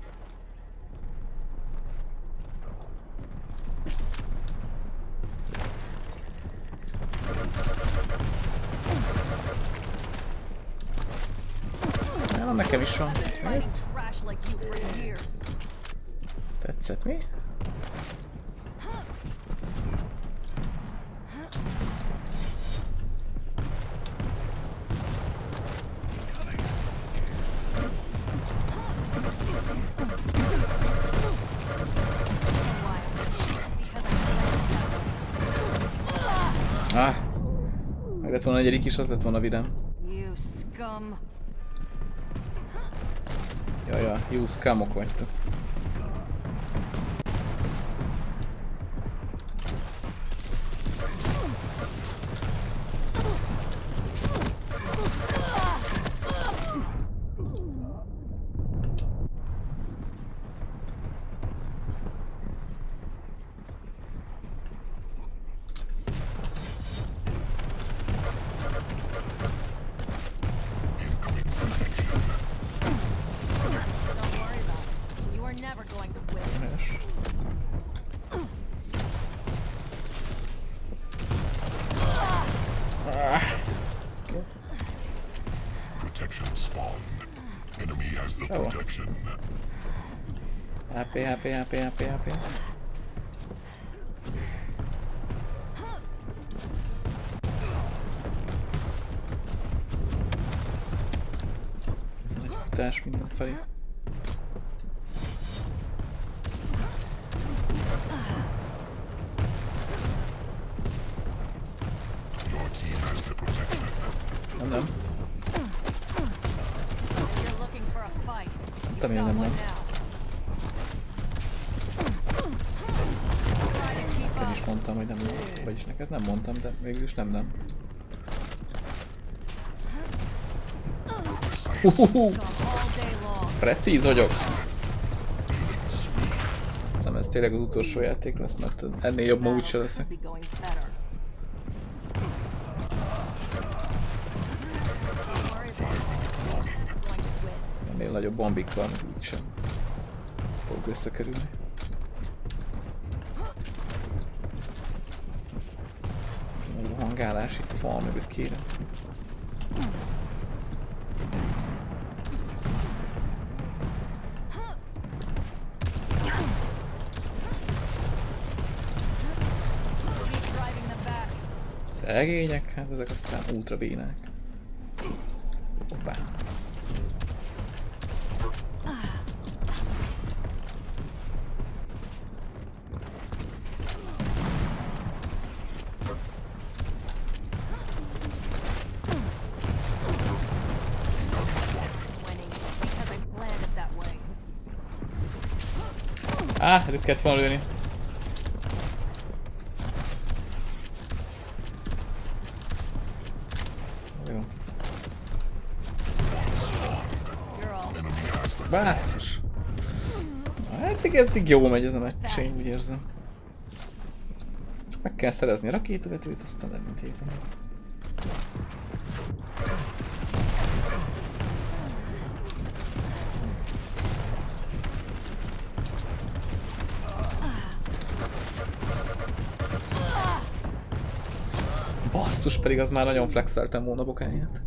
Volna negyedik is, az lett volna vidám. You scum. Jaj, ja, jó scamok vagytok. never going to win. Helyes. Protection spawned. Enemy has the Oh. protection. HP, HP, HP, HP, HP. Ez a nagy futás mindenfelé. Your team has the protection. Nem, nem. If you're looking for a fight, you've Tudom én, got nem, one nem. now. Try to keep Én up. is mondtam, hogy nem. Vagyis neked nem mondtam, de végül is nem, nem. Long. precíz vagyok. Hiszem ez tényleg az utolsó játék lesz, mert ennél jobb ma úgyse leszek. Ennél nagyobb bombikkal úgysem fogok összekerülni. Hangálás itt a fal mögött back. Szegények, hát ezek aztán ultra bénák. Kellett volna lőni. Jó. Basszus! Hát eddig jó megy ez a meccs, én úgy érzem. Csak meg kell szerezni a rakétavetőt, aztán elintézem. Basszus, pedig az már nagyon flexeltem volna bokáját.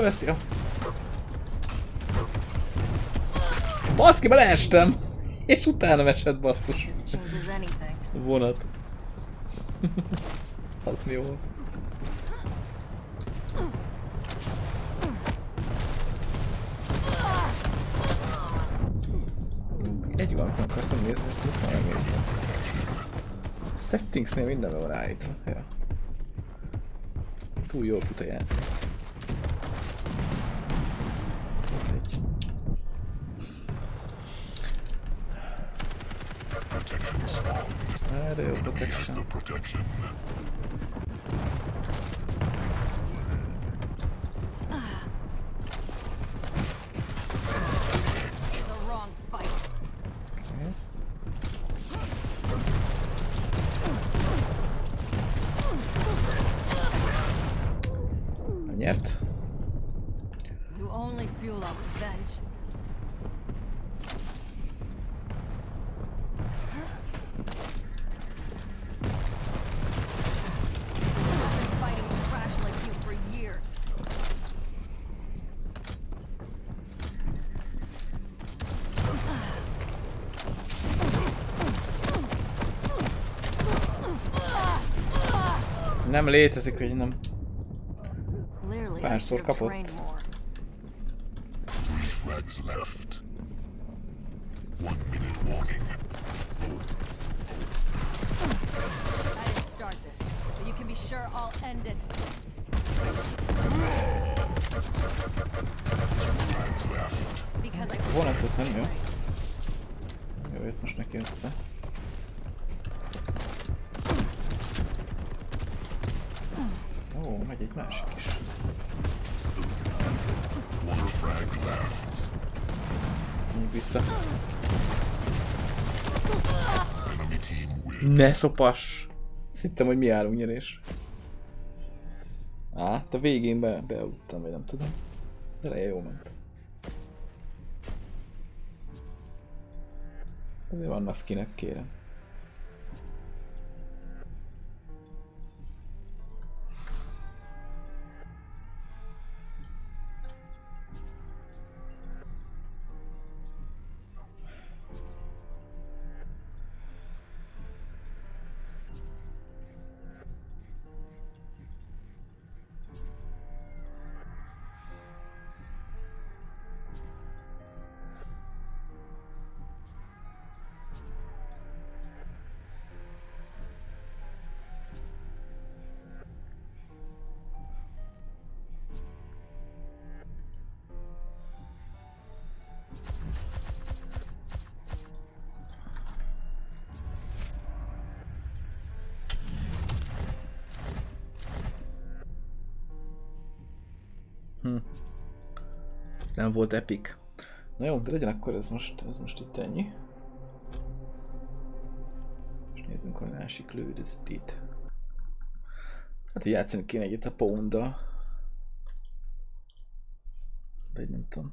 Fölveszi a... Baszki, beleestem! És utána esett basszus. Vonat. Az mi volt? Egy valamit akartam nézni, ezt most már megnéztem. Settingsnél minden be van állítva. Ja. Túl jól fut a játék. Egy. Protection spawned. Erre jó Enemy has protection. the protection. The wrong fight. Okay. Nyert. You only fuel up revenge. I've been fighting trash like you for years. Nem létezik, hogy nem. Clearly, I Párszor should have kapott. trained more. Three flags left. One minute warning. I didn't start this, but you can be sure I'll end it. Flags left. Because I A vonat az nem jó. Jó, jött most neki össze. Egy másik is. Vissza. Ne szopas! Azt hittem, hogy mi állunk nyerés. Á, te végén be, bealudtam, vagy nem tudom. Az eleje jó ment. Azért vannak skinek, kérem. Nem volt epic. Na jó, de legyen akkor ez most, ez most itt ennyi. És nézzünk, hogy másik lődöz itt. Hát, hogy játszani kéne egyet a pounda. Vagy nem tudom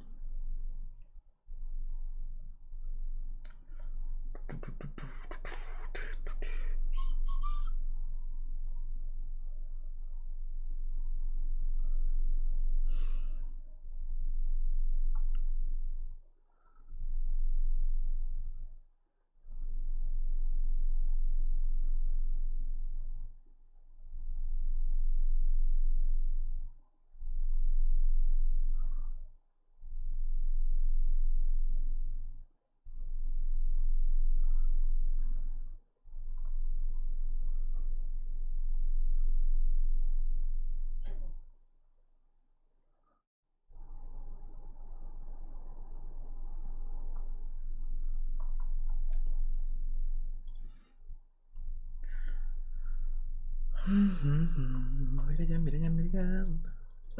legyen, mi legyen, mi legyen?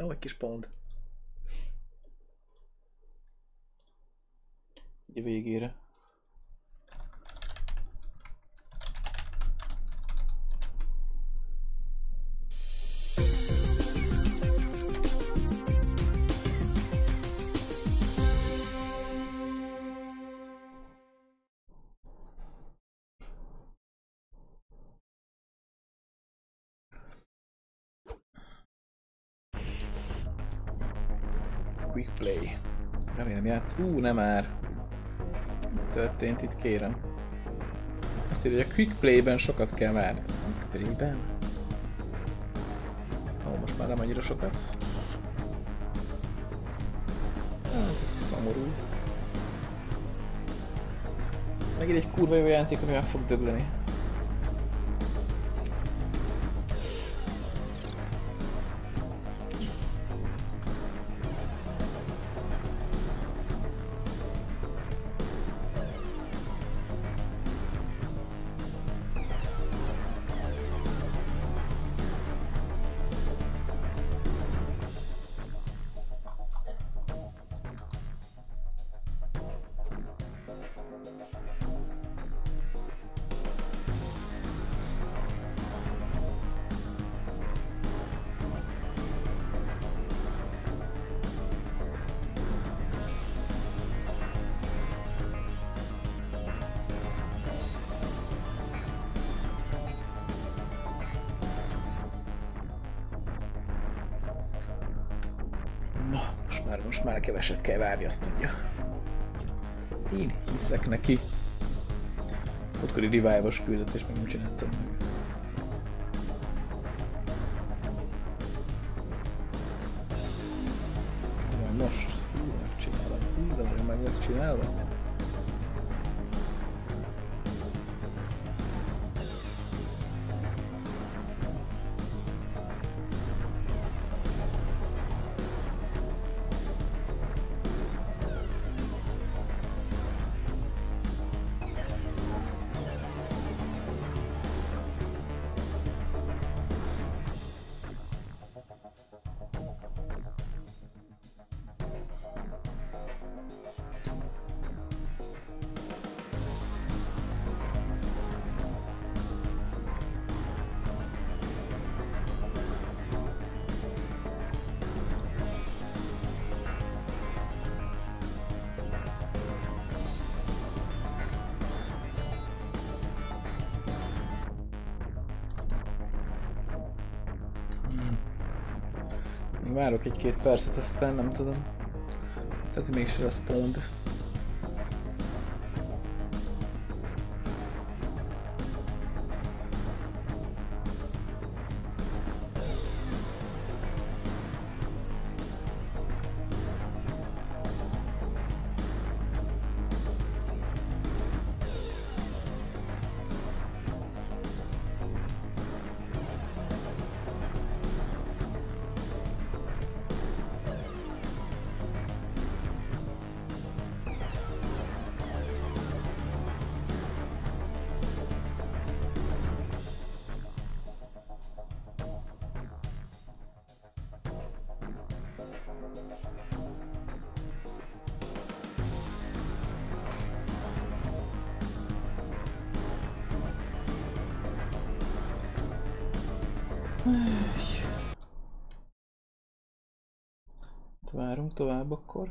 Ó, egy kis pont. Így végére. Remélem játsz. Ú, nem már. Mi történt itt, kérem? Azt írja, hogy a quick play-ben sokat kell várni. Quick play-ben? Ó, most már nem annyira sokat. Hát, ez szomorú. Megint egy kurva jó játék, ami meg fog dögleni. Most már, keveset kell várni, azt tudja. Én hiszek neki. Ottkori revive-os küldetés meg nem csináltam meg. Várok egy-két percet, aztán nem tudom. Tehát mégsem lesz pont. Tovább akkor.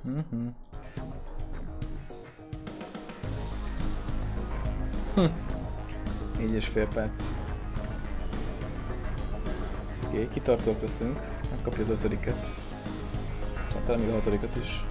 Mhm. Hm. Négy és fél perc. Oké, okay, kitartók leszünk. Megkapja az ötödiket. Szóval talán még a hatodikat is.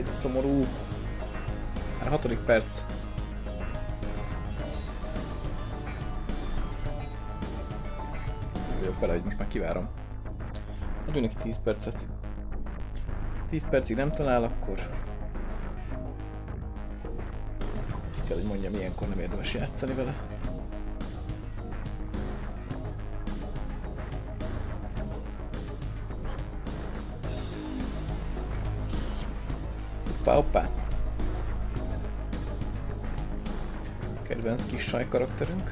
Aj, de szomorú. Már hatodik perc. Vagyok vele, hogy most már kivárom. Adjunk neki 10 percet. 10 percig nem talál, akkor... Ezt kell, hogy mondjam, ilyenkor nem érdemes játszani vele. Hoppá, hoppá. Kedvenc kis saj karakterünk.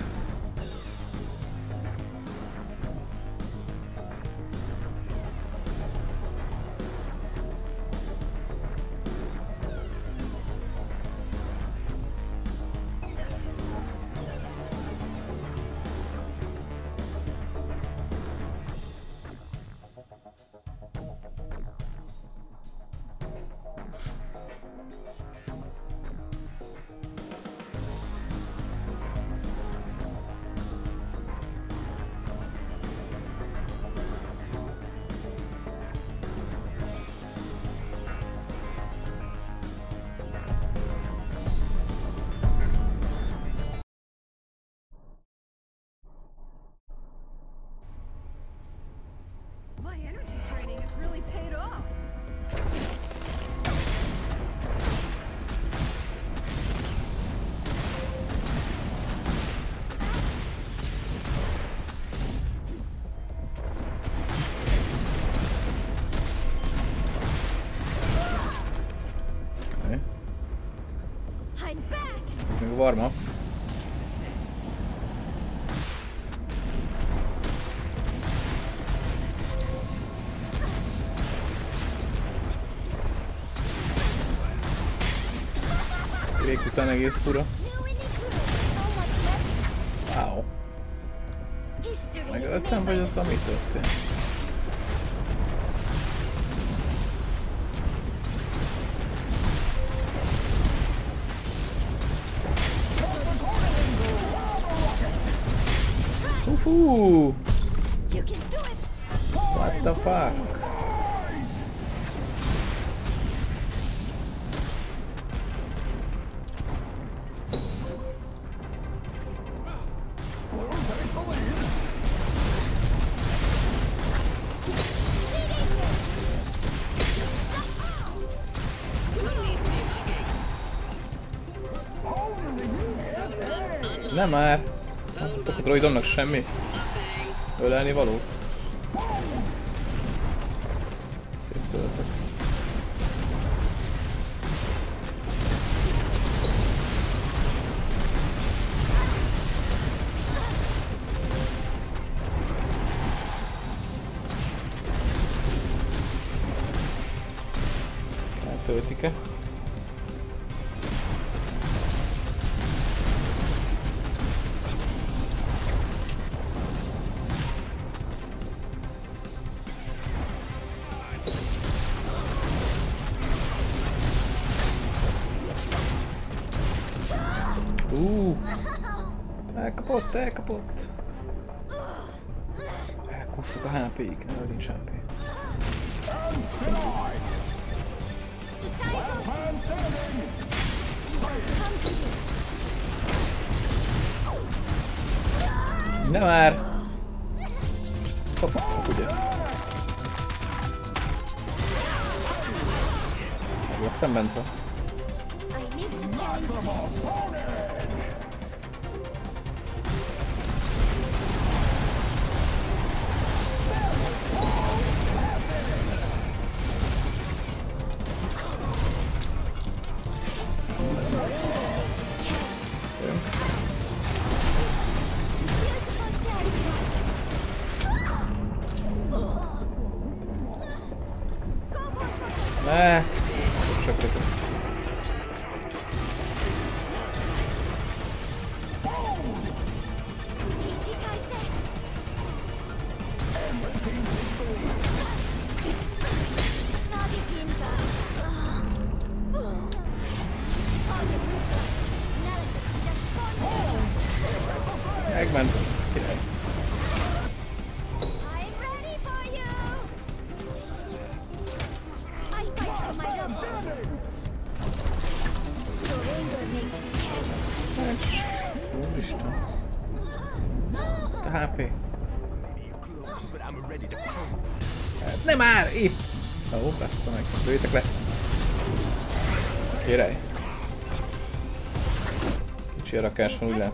olyan egész fura. Wow. Megöltem, vagy az, ami történt? Nem már! Nem adtak a droidonnak semmi ölelni való. Elkapott, elkapott. Elkusszok a HP-ig, el nincs HP. Ne már! Szapattok ugye? Megleptem bent van. cash familiar.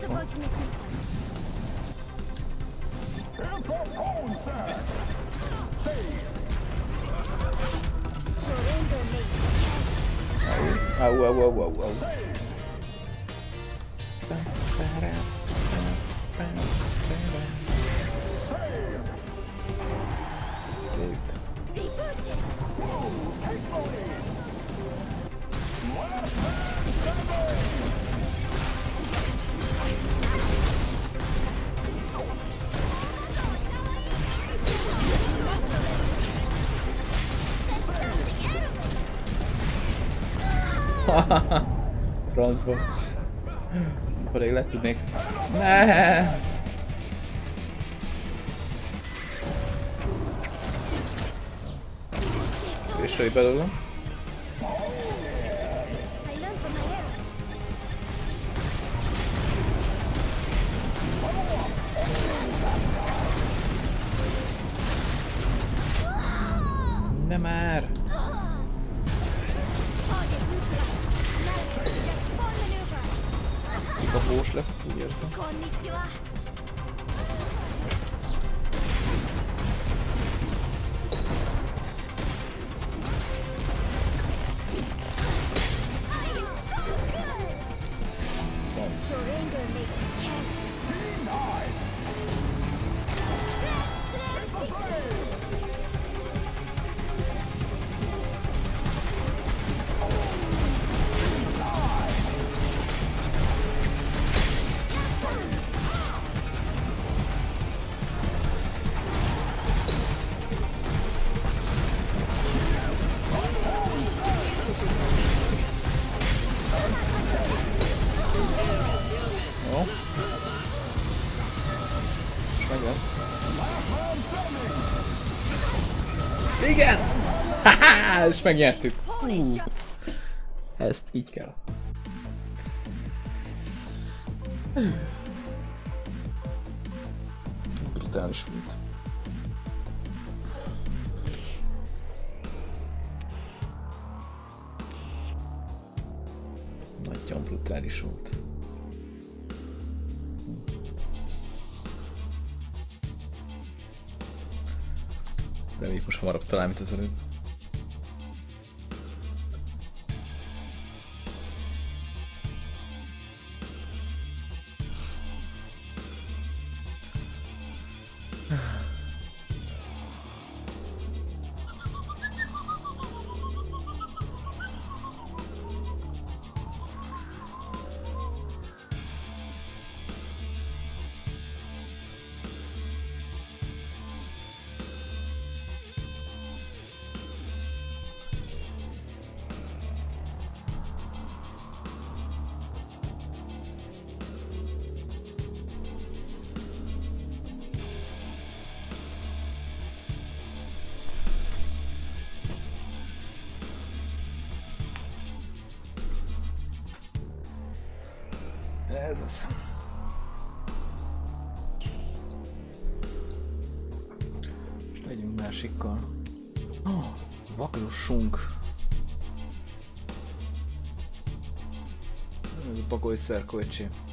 to make. Haha, és megnyertük. Shit! Ezt így kell. Brutális volt. Nagyon brutális volt. Reméljük most hamarabb talál, mint az előbb. Ez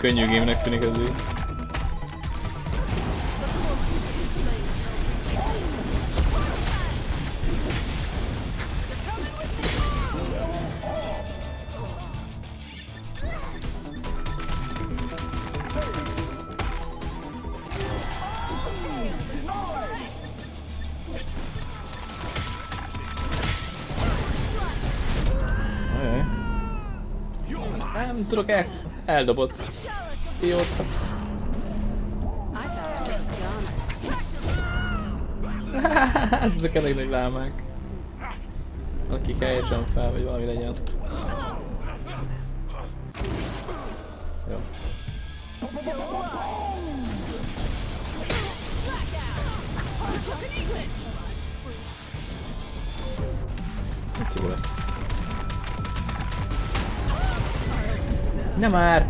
könnyű gémnek tűnik. Ajaj. Nem tudok el... Eldobott. Idióta. Hát ezek elég nagy lámák. Valaki helyesen fel, vagy valami legyen. Jó. Hát jó lesz. Nem már!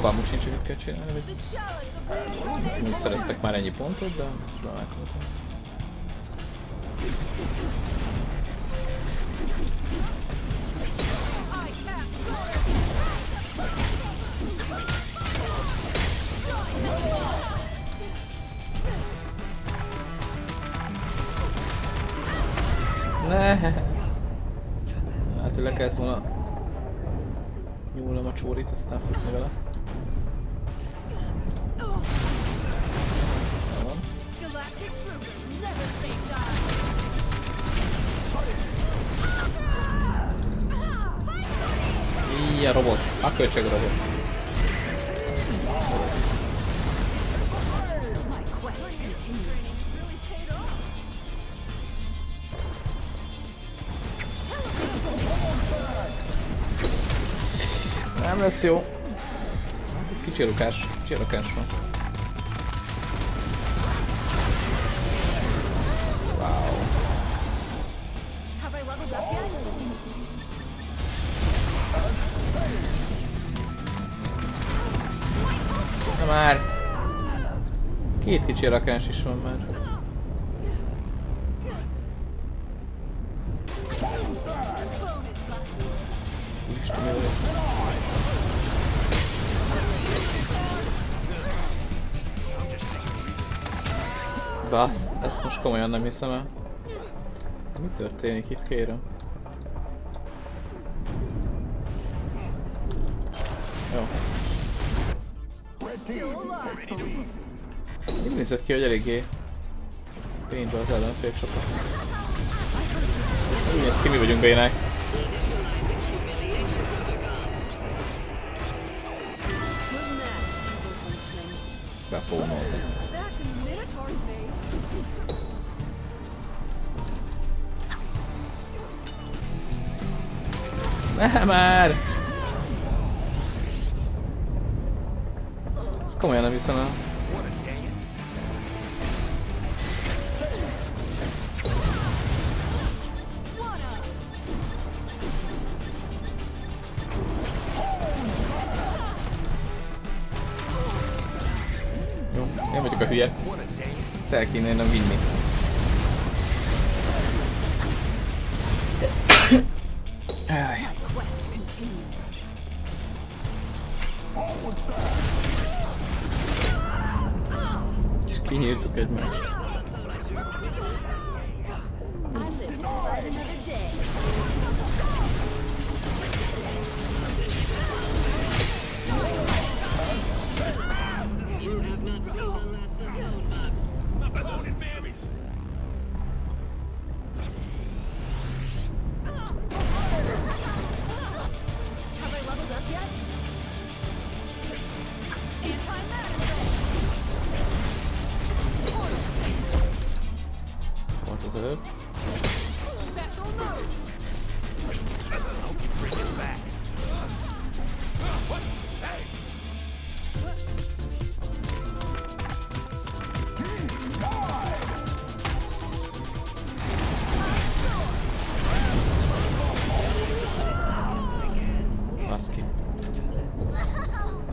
Fogalmuk sincs, hogy mit kell csinálni, vagy nem szereztek már ennyi pontot, de biztos cast sword. Ne. Hát le kellett volna nyúlnom a csórit, aztán futni vele. A költség robot. My quest continues. Nem lesz jó. Kicsi rukás. Kicsi kicsi rakás is van már. Isten ezt most komolyan nem hiszem el. Mi történik itt, kérem? Nézett ki, hogy eléggé pénzbe az ellenfél csapat. Úgy néz ki, mi vagyunk bénák. Befónoltam. Ne már! Ezt komolyan nem hiszem el.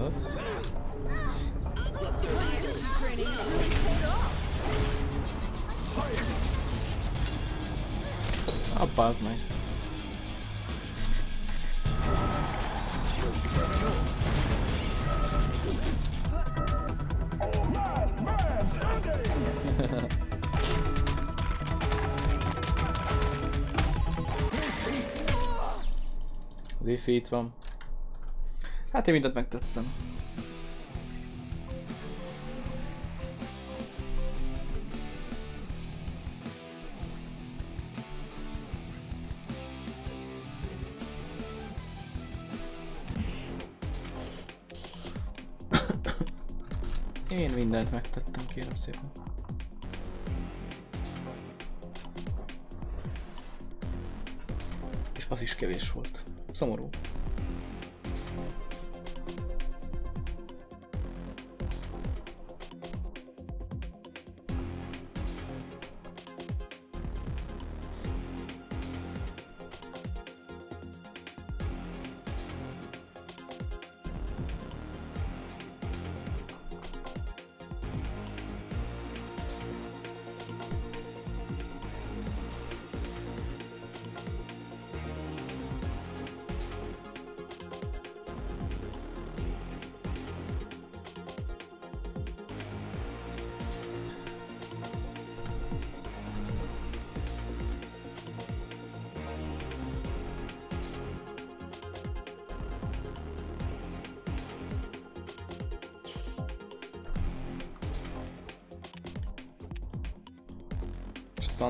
close. Ah, man. Defeat them. Hát én mindent megtettem. Én mindent megtettem, kérem szépen. És az is kevés volt. Szomorú.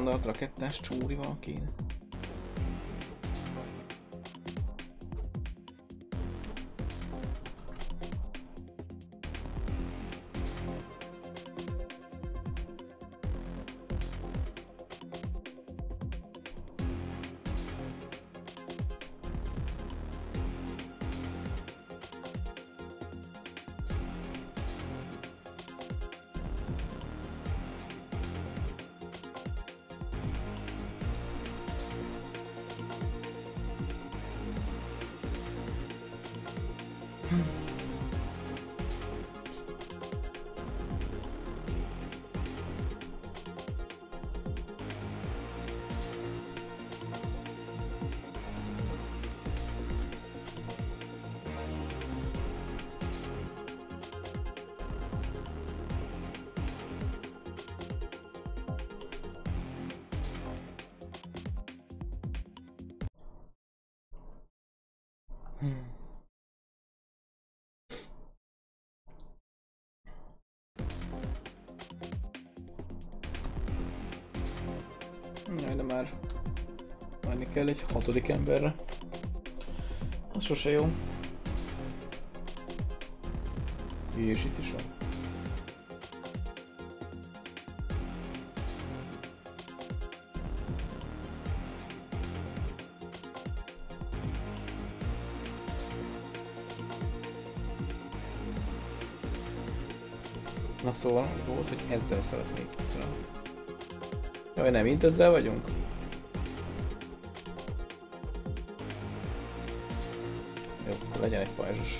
Standard rakettás csórival kéne. Kell egy hatodik emberre. Az sose jó. És itt is van. Na szóval az volt, hogy ezzel szeretnék. Köszönöm. Jaj, nem, mint ezzel vagyunk? Legyen egy pajzsos.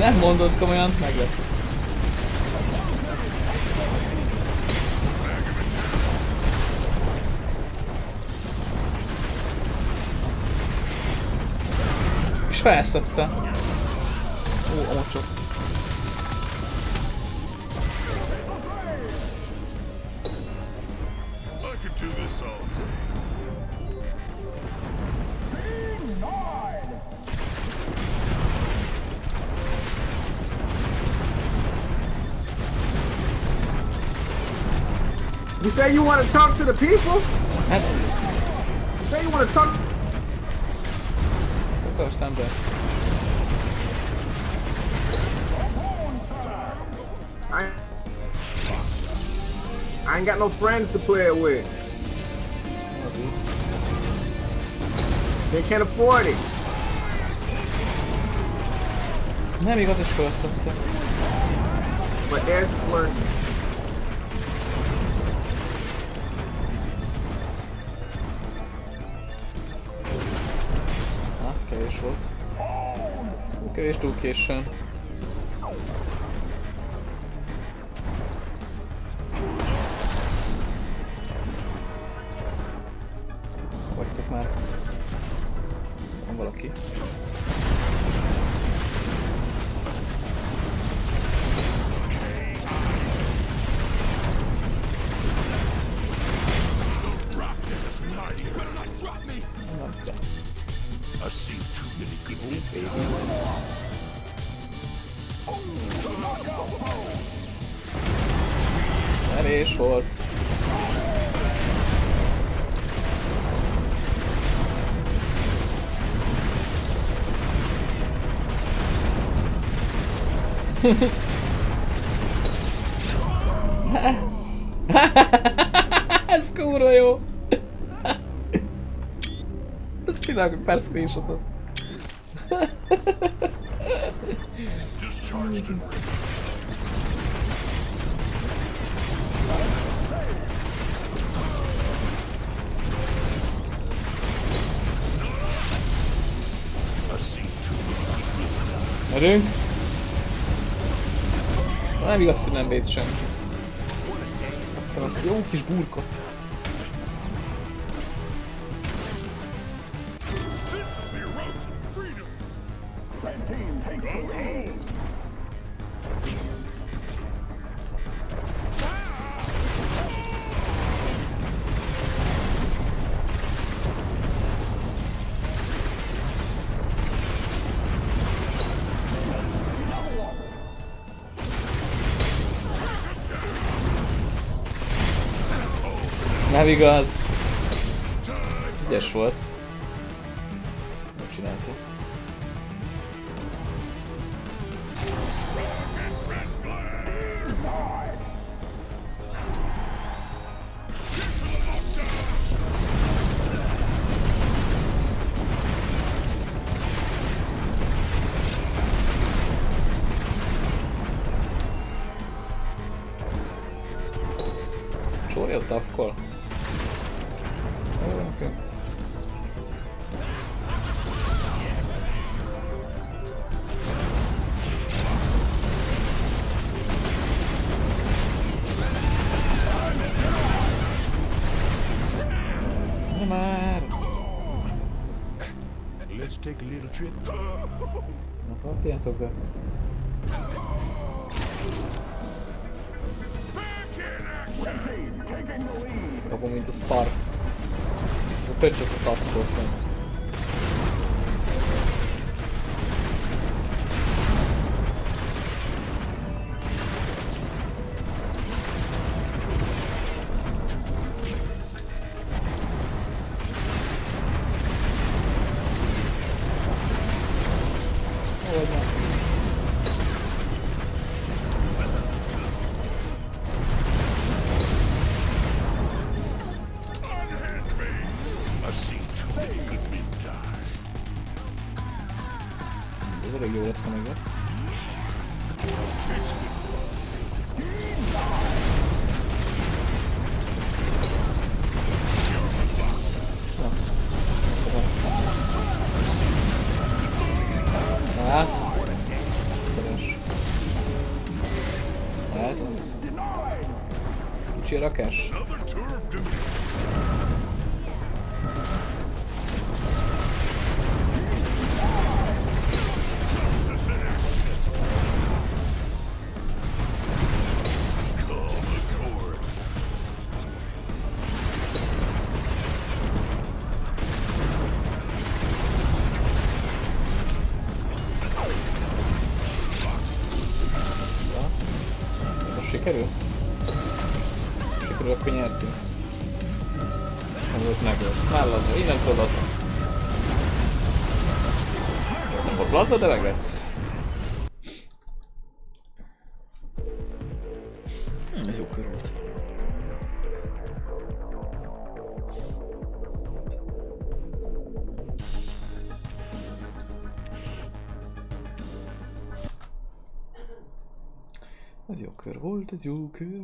Nem mondod komolyan, meg lesz. És felszedte. Say you want to talk to the people? That's. Say you want to talk. Of course, i. I... I ain't got no friends to play it with. They can't afford it. Nem show hogy something. But there's worth education per screenshotot. Merünk? Nem igaz, hogy nem véd sem. Aztán azt jó kis burkot. amigos. into SAR. Puteți ce să fac jó kör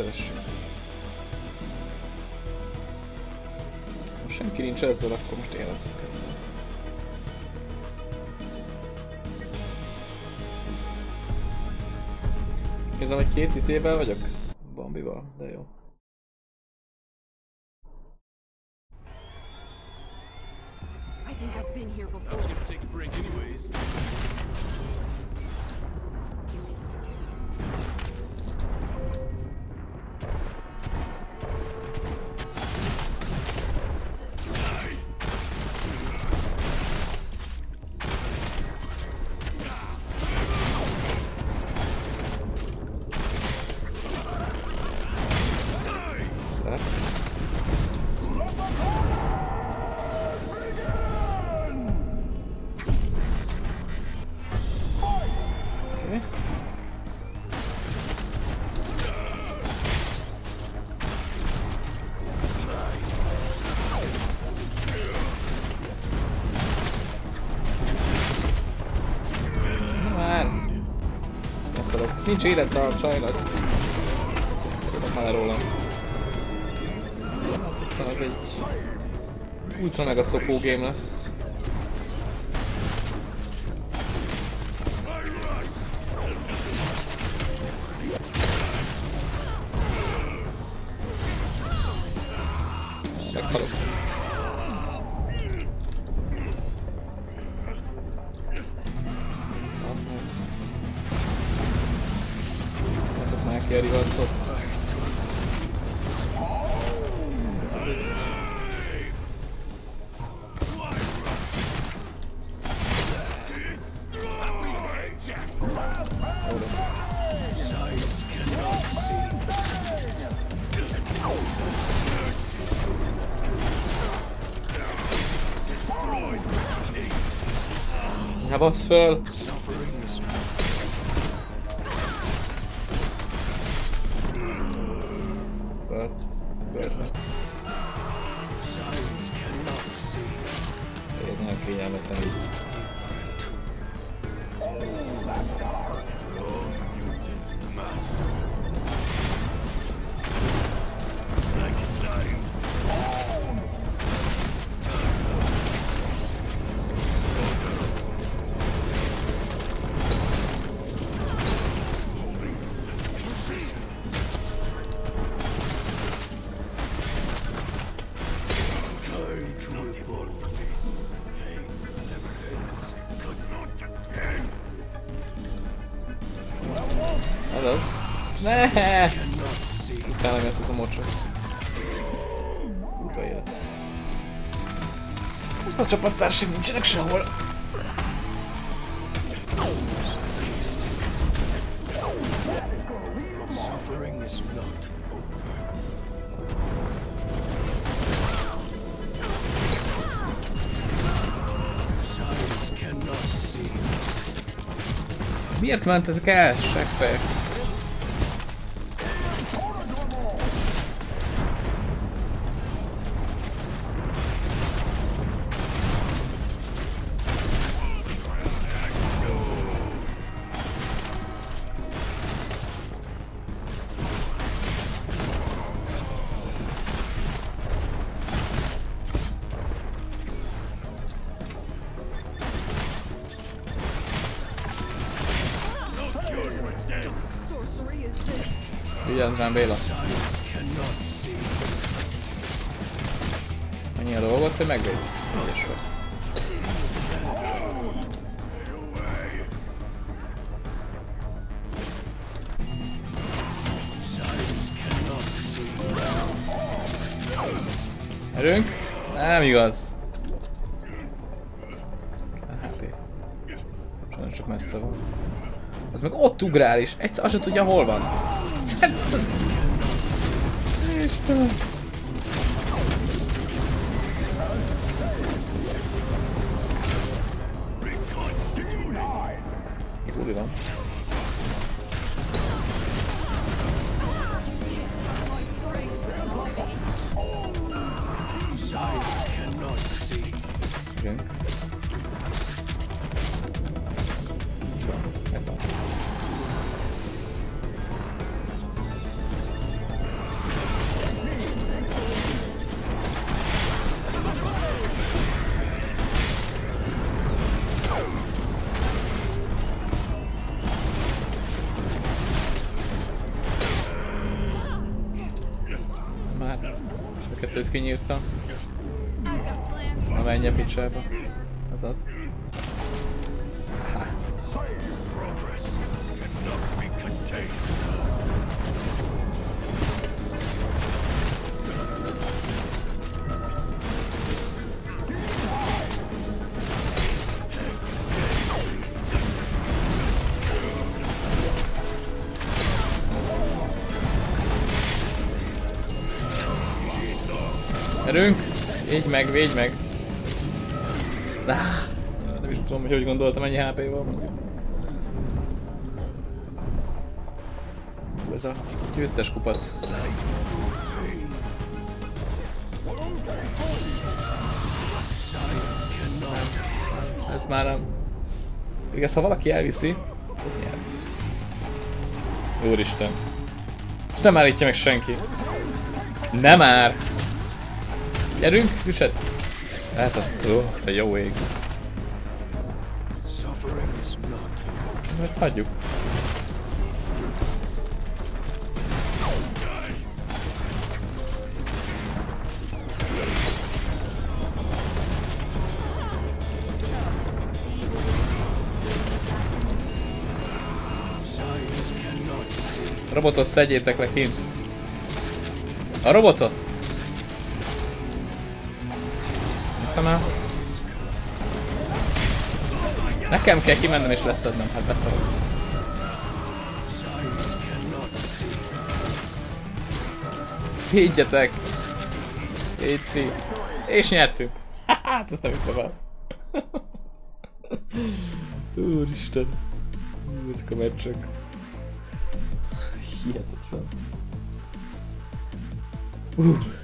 egyszeres. Most senki nincs ezzel, akkor most én leszek ezzel. Nézem, hogy két izével vagyok? Bambival, de jó. I think I've been here I was before. Nincs élet a csajnak. Tudok már rólam. Hát aztán az egy ultra mega szopó game lesz. Ja, basz a csapattársaim nincsenek sehol. Suffering is not over. Science cannot see. Miért ment ezek el? Segfejek. Rám Béla. Annyi a dolgot, hogy megvédsz. Ügyes vagy. Erőnk? Nem igaz. HP. Sajnos csak messze van. Az meg ott ugrál is. Egyszer azt sem tudja hol van. Istenem. Védj meg, védj meg! Ah, nem is tudom, hogy hogy gondoltam ennyi HP-val mondjuk. Ez a győztes kupac. Ez már nem... Igaz, ha valaki elviszi, az nyert. Úristen. És nem állítja meg senki. Nem már! Gyerünk, üsed! Ez az, ó, te jó ég. Ezt hagyjuk. Robotot szedjétek le kint. A robotot! Hiszem el. Nekem kell kimennem és leszednem, hát beszarok. Higgyetek! Léci. És nyertünk. Hát ezt nem hiszem el. Úristen. Ezek a meccsek. Hihetetlen. Uh.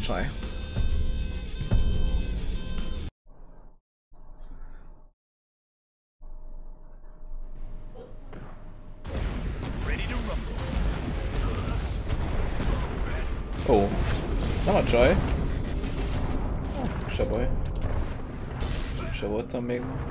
a csaj. Ó, oh. nem a csaj. Hm, se baj. Se voltam még ma.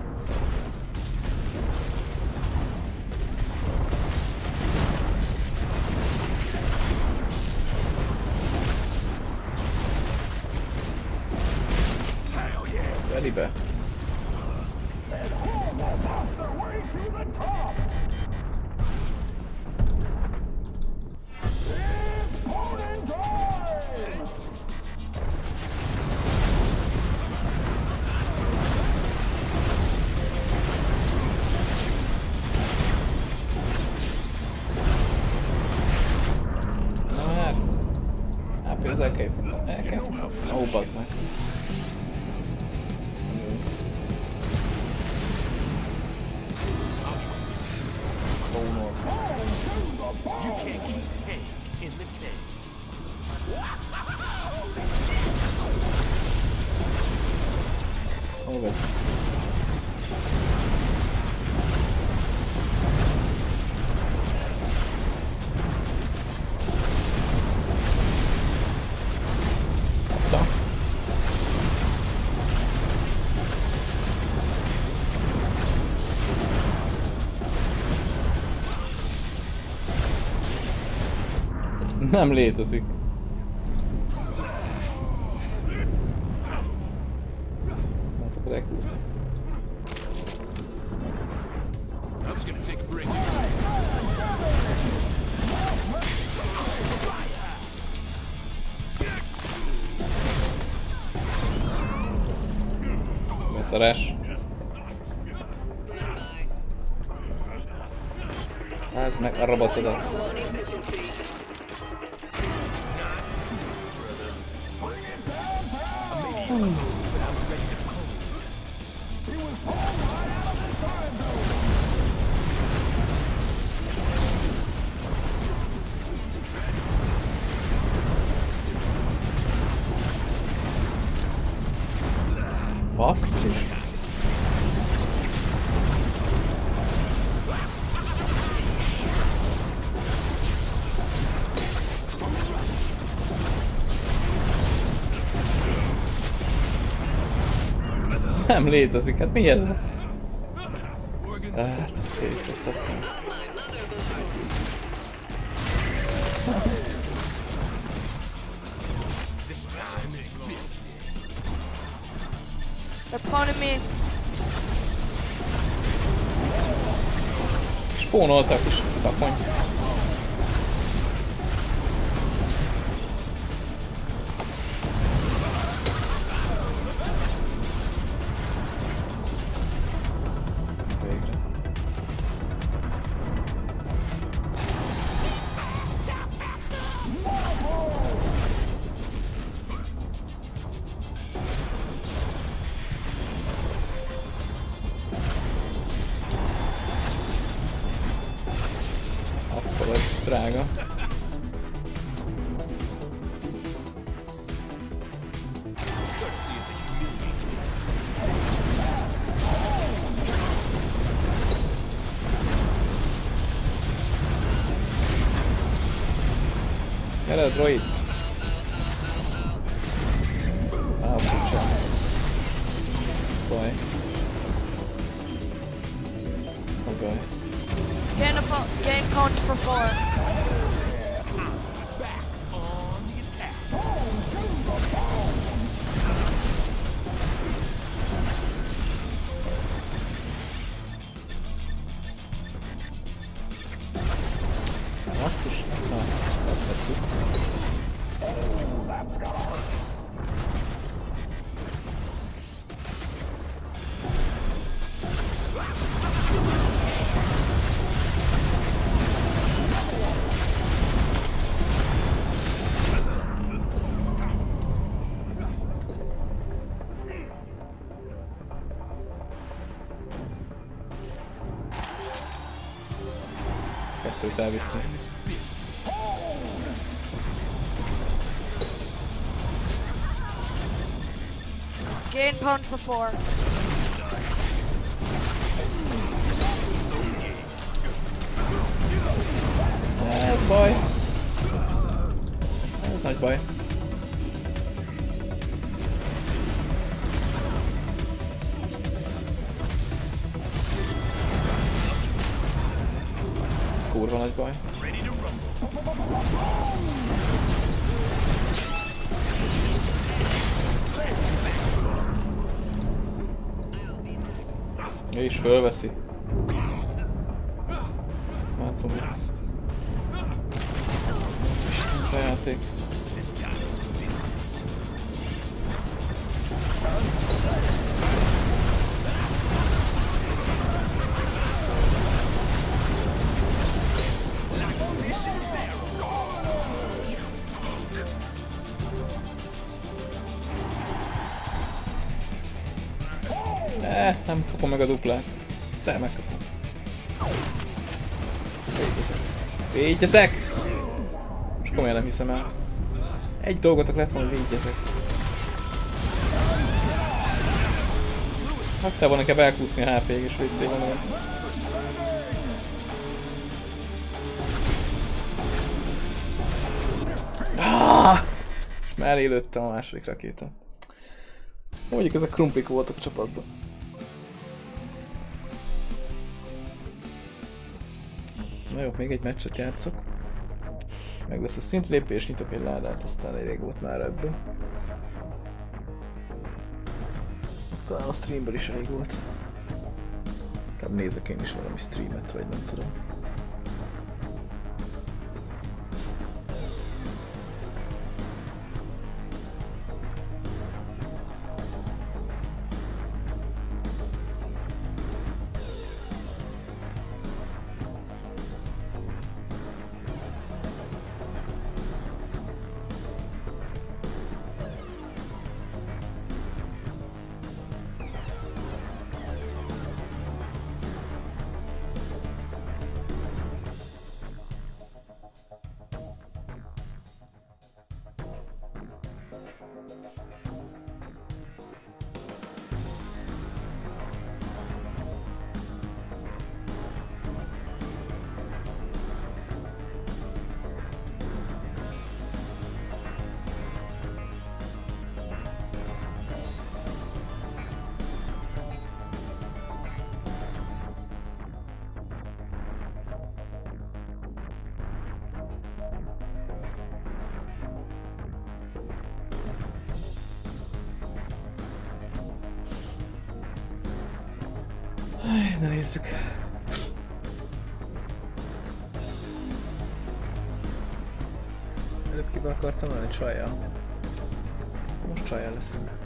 Nem létezik. Hát Nem tudok elkúszni. Beszarás. Ez meg a robotodat. nem létezik, hát mi ez? Hát szétletettem. They're pounding. Spónoltak is, takony. before. Fölveszi. Ez már cumi. Ez a játék. This time it's for business. Eh, nem kapom meg a duplát. De megkapom. Védjetek. Védjetek! Most komolyan nem hiszem el. Egy dolgotok lett volna, hogy védjetek. Hagytál volna nekem elkúszni a HP-ig és védtél volna. Ah! Már elélődtem a második rakétát. Mondjuk ezek krumplik voltak a csapatban. Na jó, még egy meccset játszok. Meg lesz a szintlépés, nyitok egy ládát, aztán elég volt már ebből. Talán a streamből is elég volt. Inkább nézek én is valami streamet, vagy nem tudom. Na nézzük. Előbb kibe akartam menni csajjal. Most csajjal leszünk.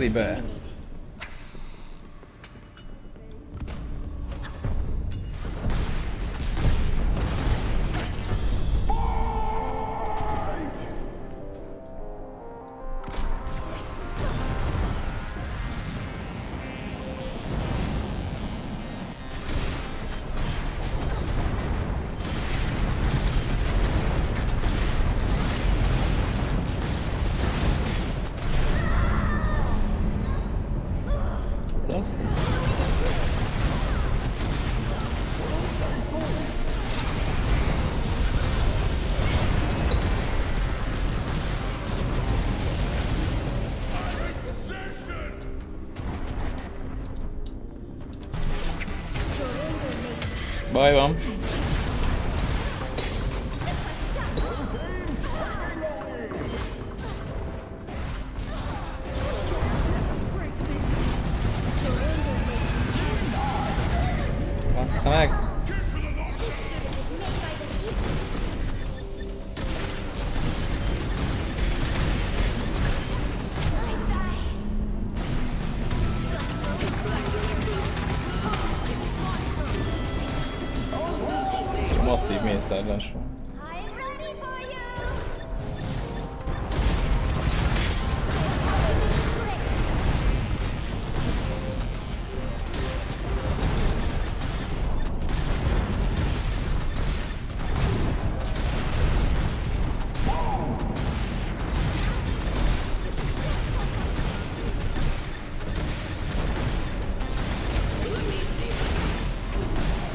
Elibe. Az?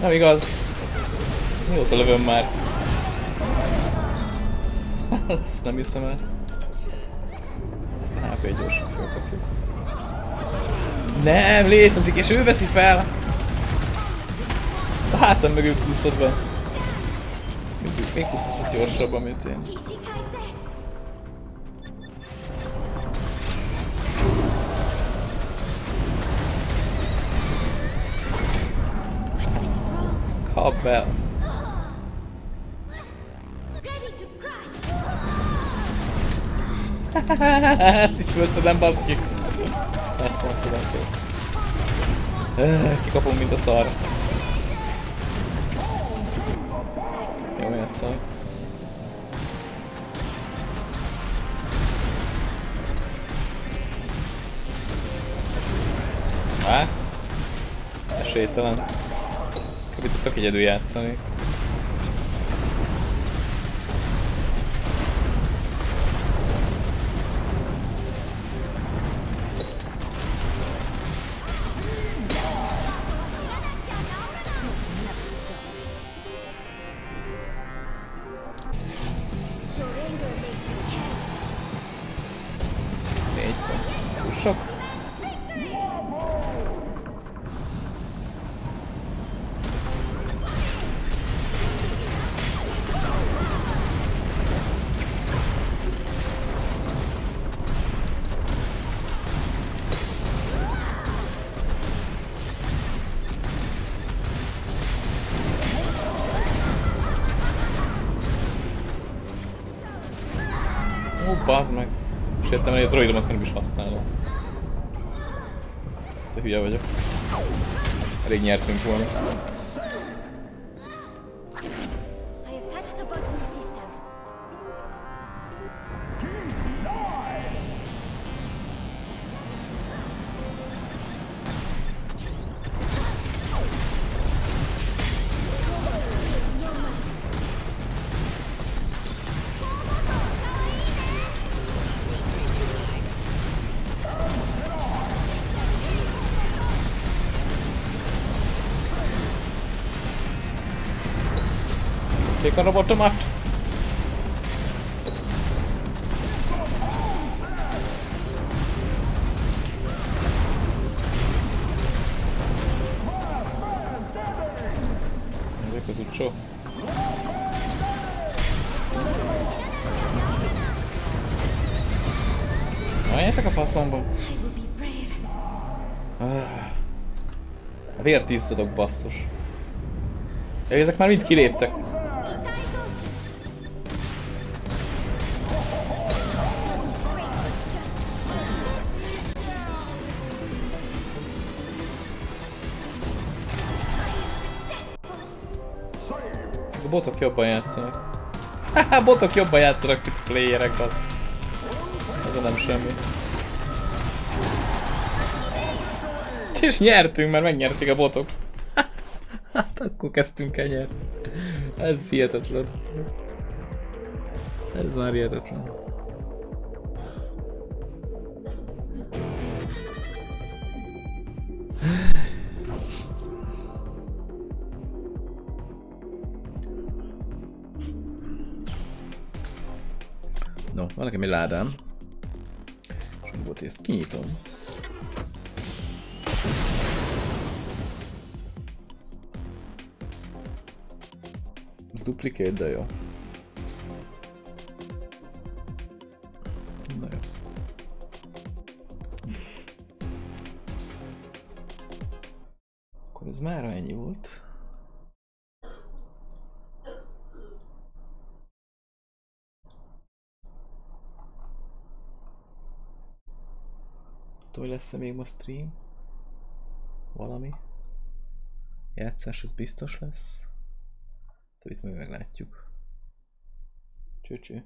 Nem igaz. Mióta lövöm már? Ezt nem hiszem el. Ezt a HP gyorsan felkapjuk. Nem, létezik, és ő veszi fel! A hátam mögül kuszod be. Még, még kuszod ez gyorsabban, mint én. Wrong? Kap el. Ready to crush! Ezt is fölszedem, baszki. Ezt nem szedem föl. Öh, Kikapunk, mint a szar. Jó, játszol. Á? Esélytelen. Kb. tudtok egyedül játszani. Droidomat nem is használom. Ezt a hülye vagyok. Elég nyertünk volna. Vért izzadok, basszus. Ja, Ezek már mind kiléptek. A botok jobban játszanak. Haha, botok jobban játszanak, mint a playerek, azt. Ez nem semmi. És nyertünk, mert megnyerték a botok. hát akkor kezdtünk el nyerni. Ez hihetetlen. Ez már hihetetlen. No, van nekem egy ládám. És ezt kinyitom. Duplicate, de jó. Na jó. Akkor ez már ennyi volt. Hogy lesz-e még ma stream? Valami? Játszás az biztos lesz. Többit majd meglátjuk. Cső, cső.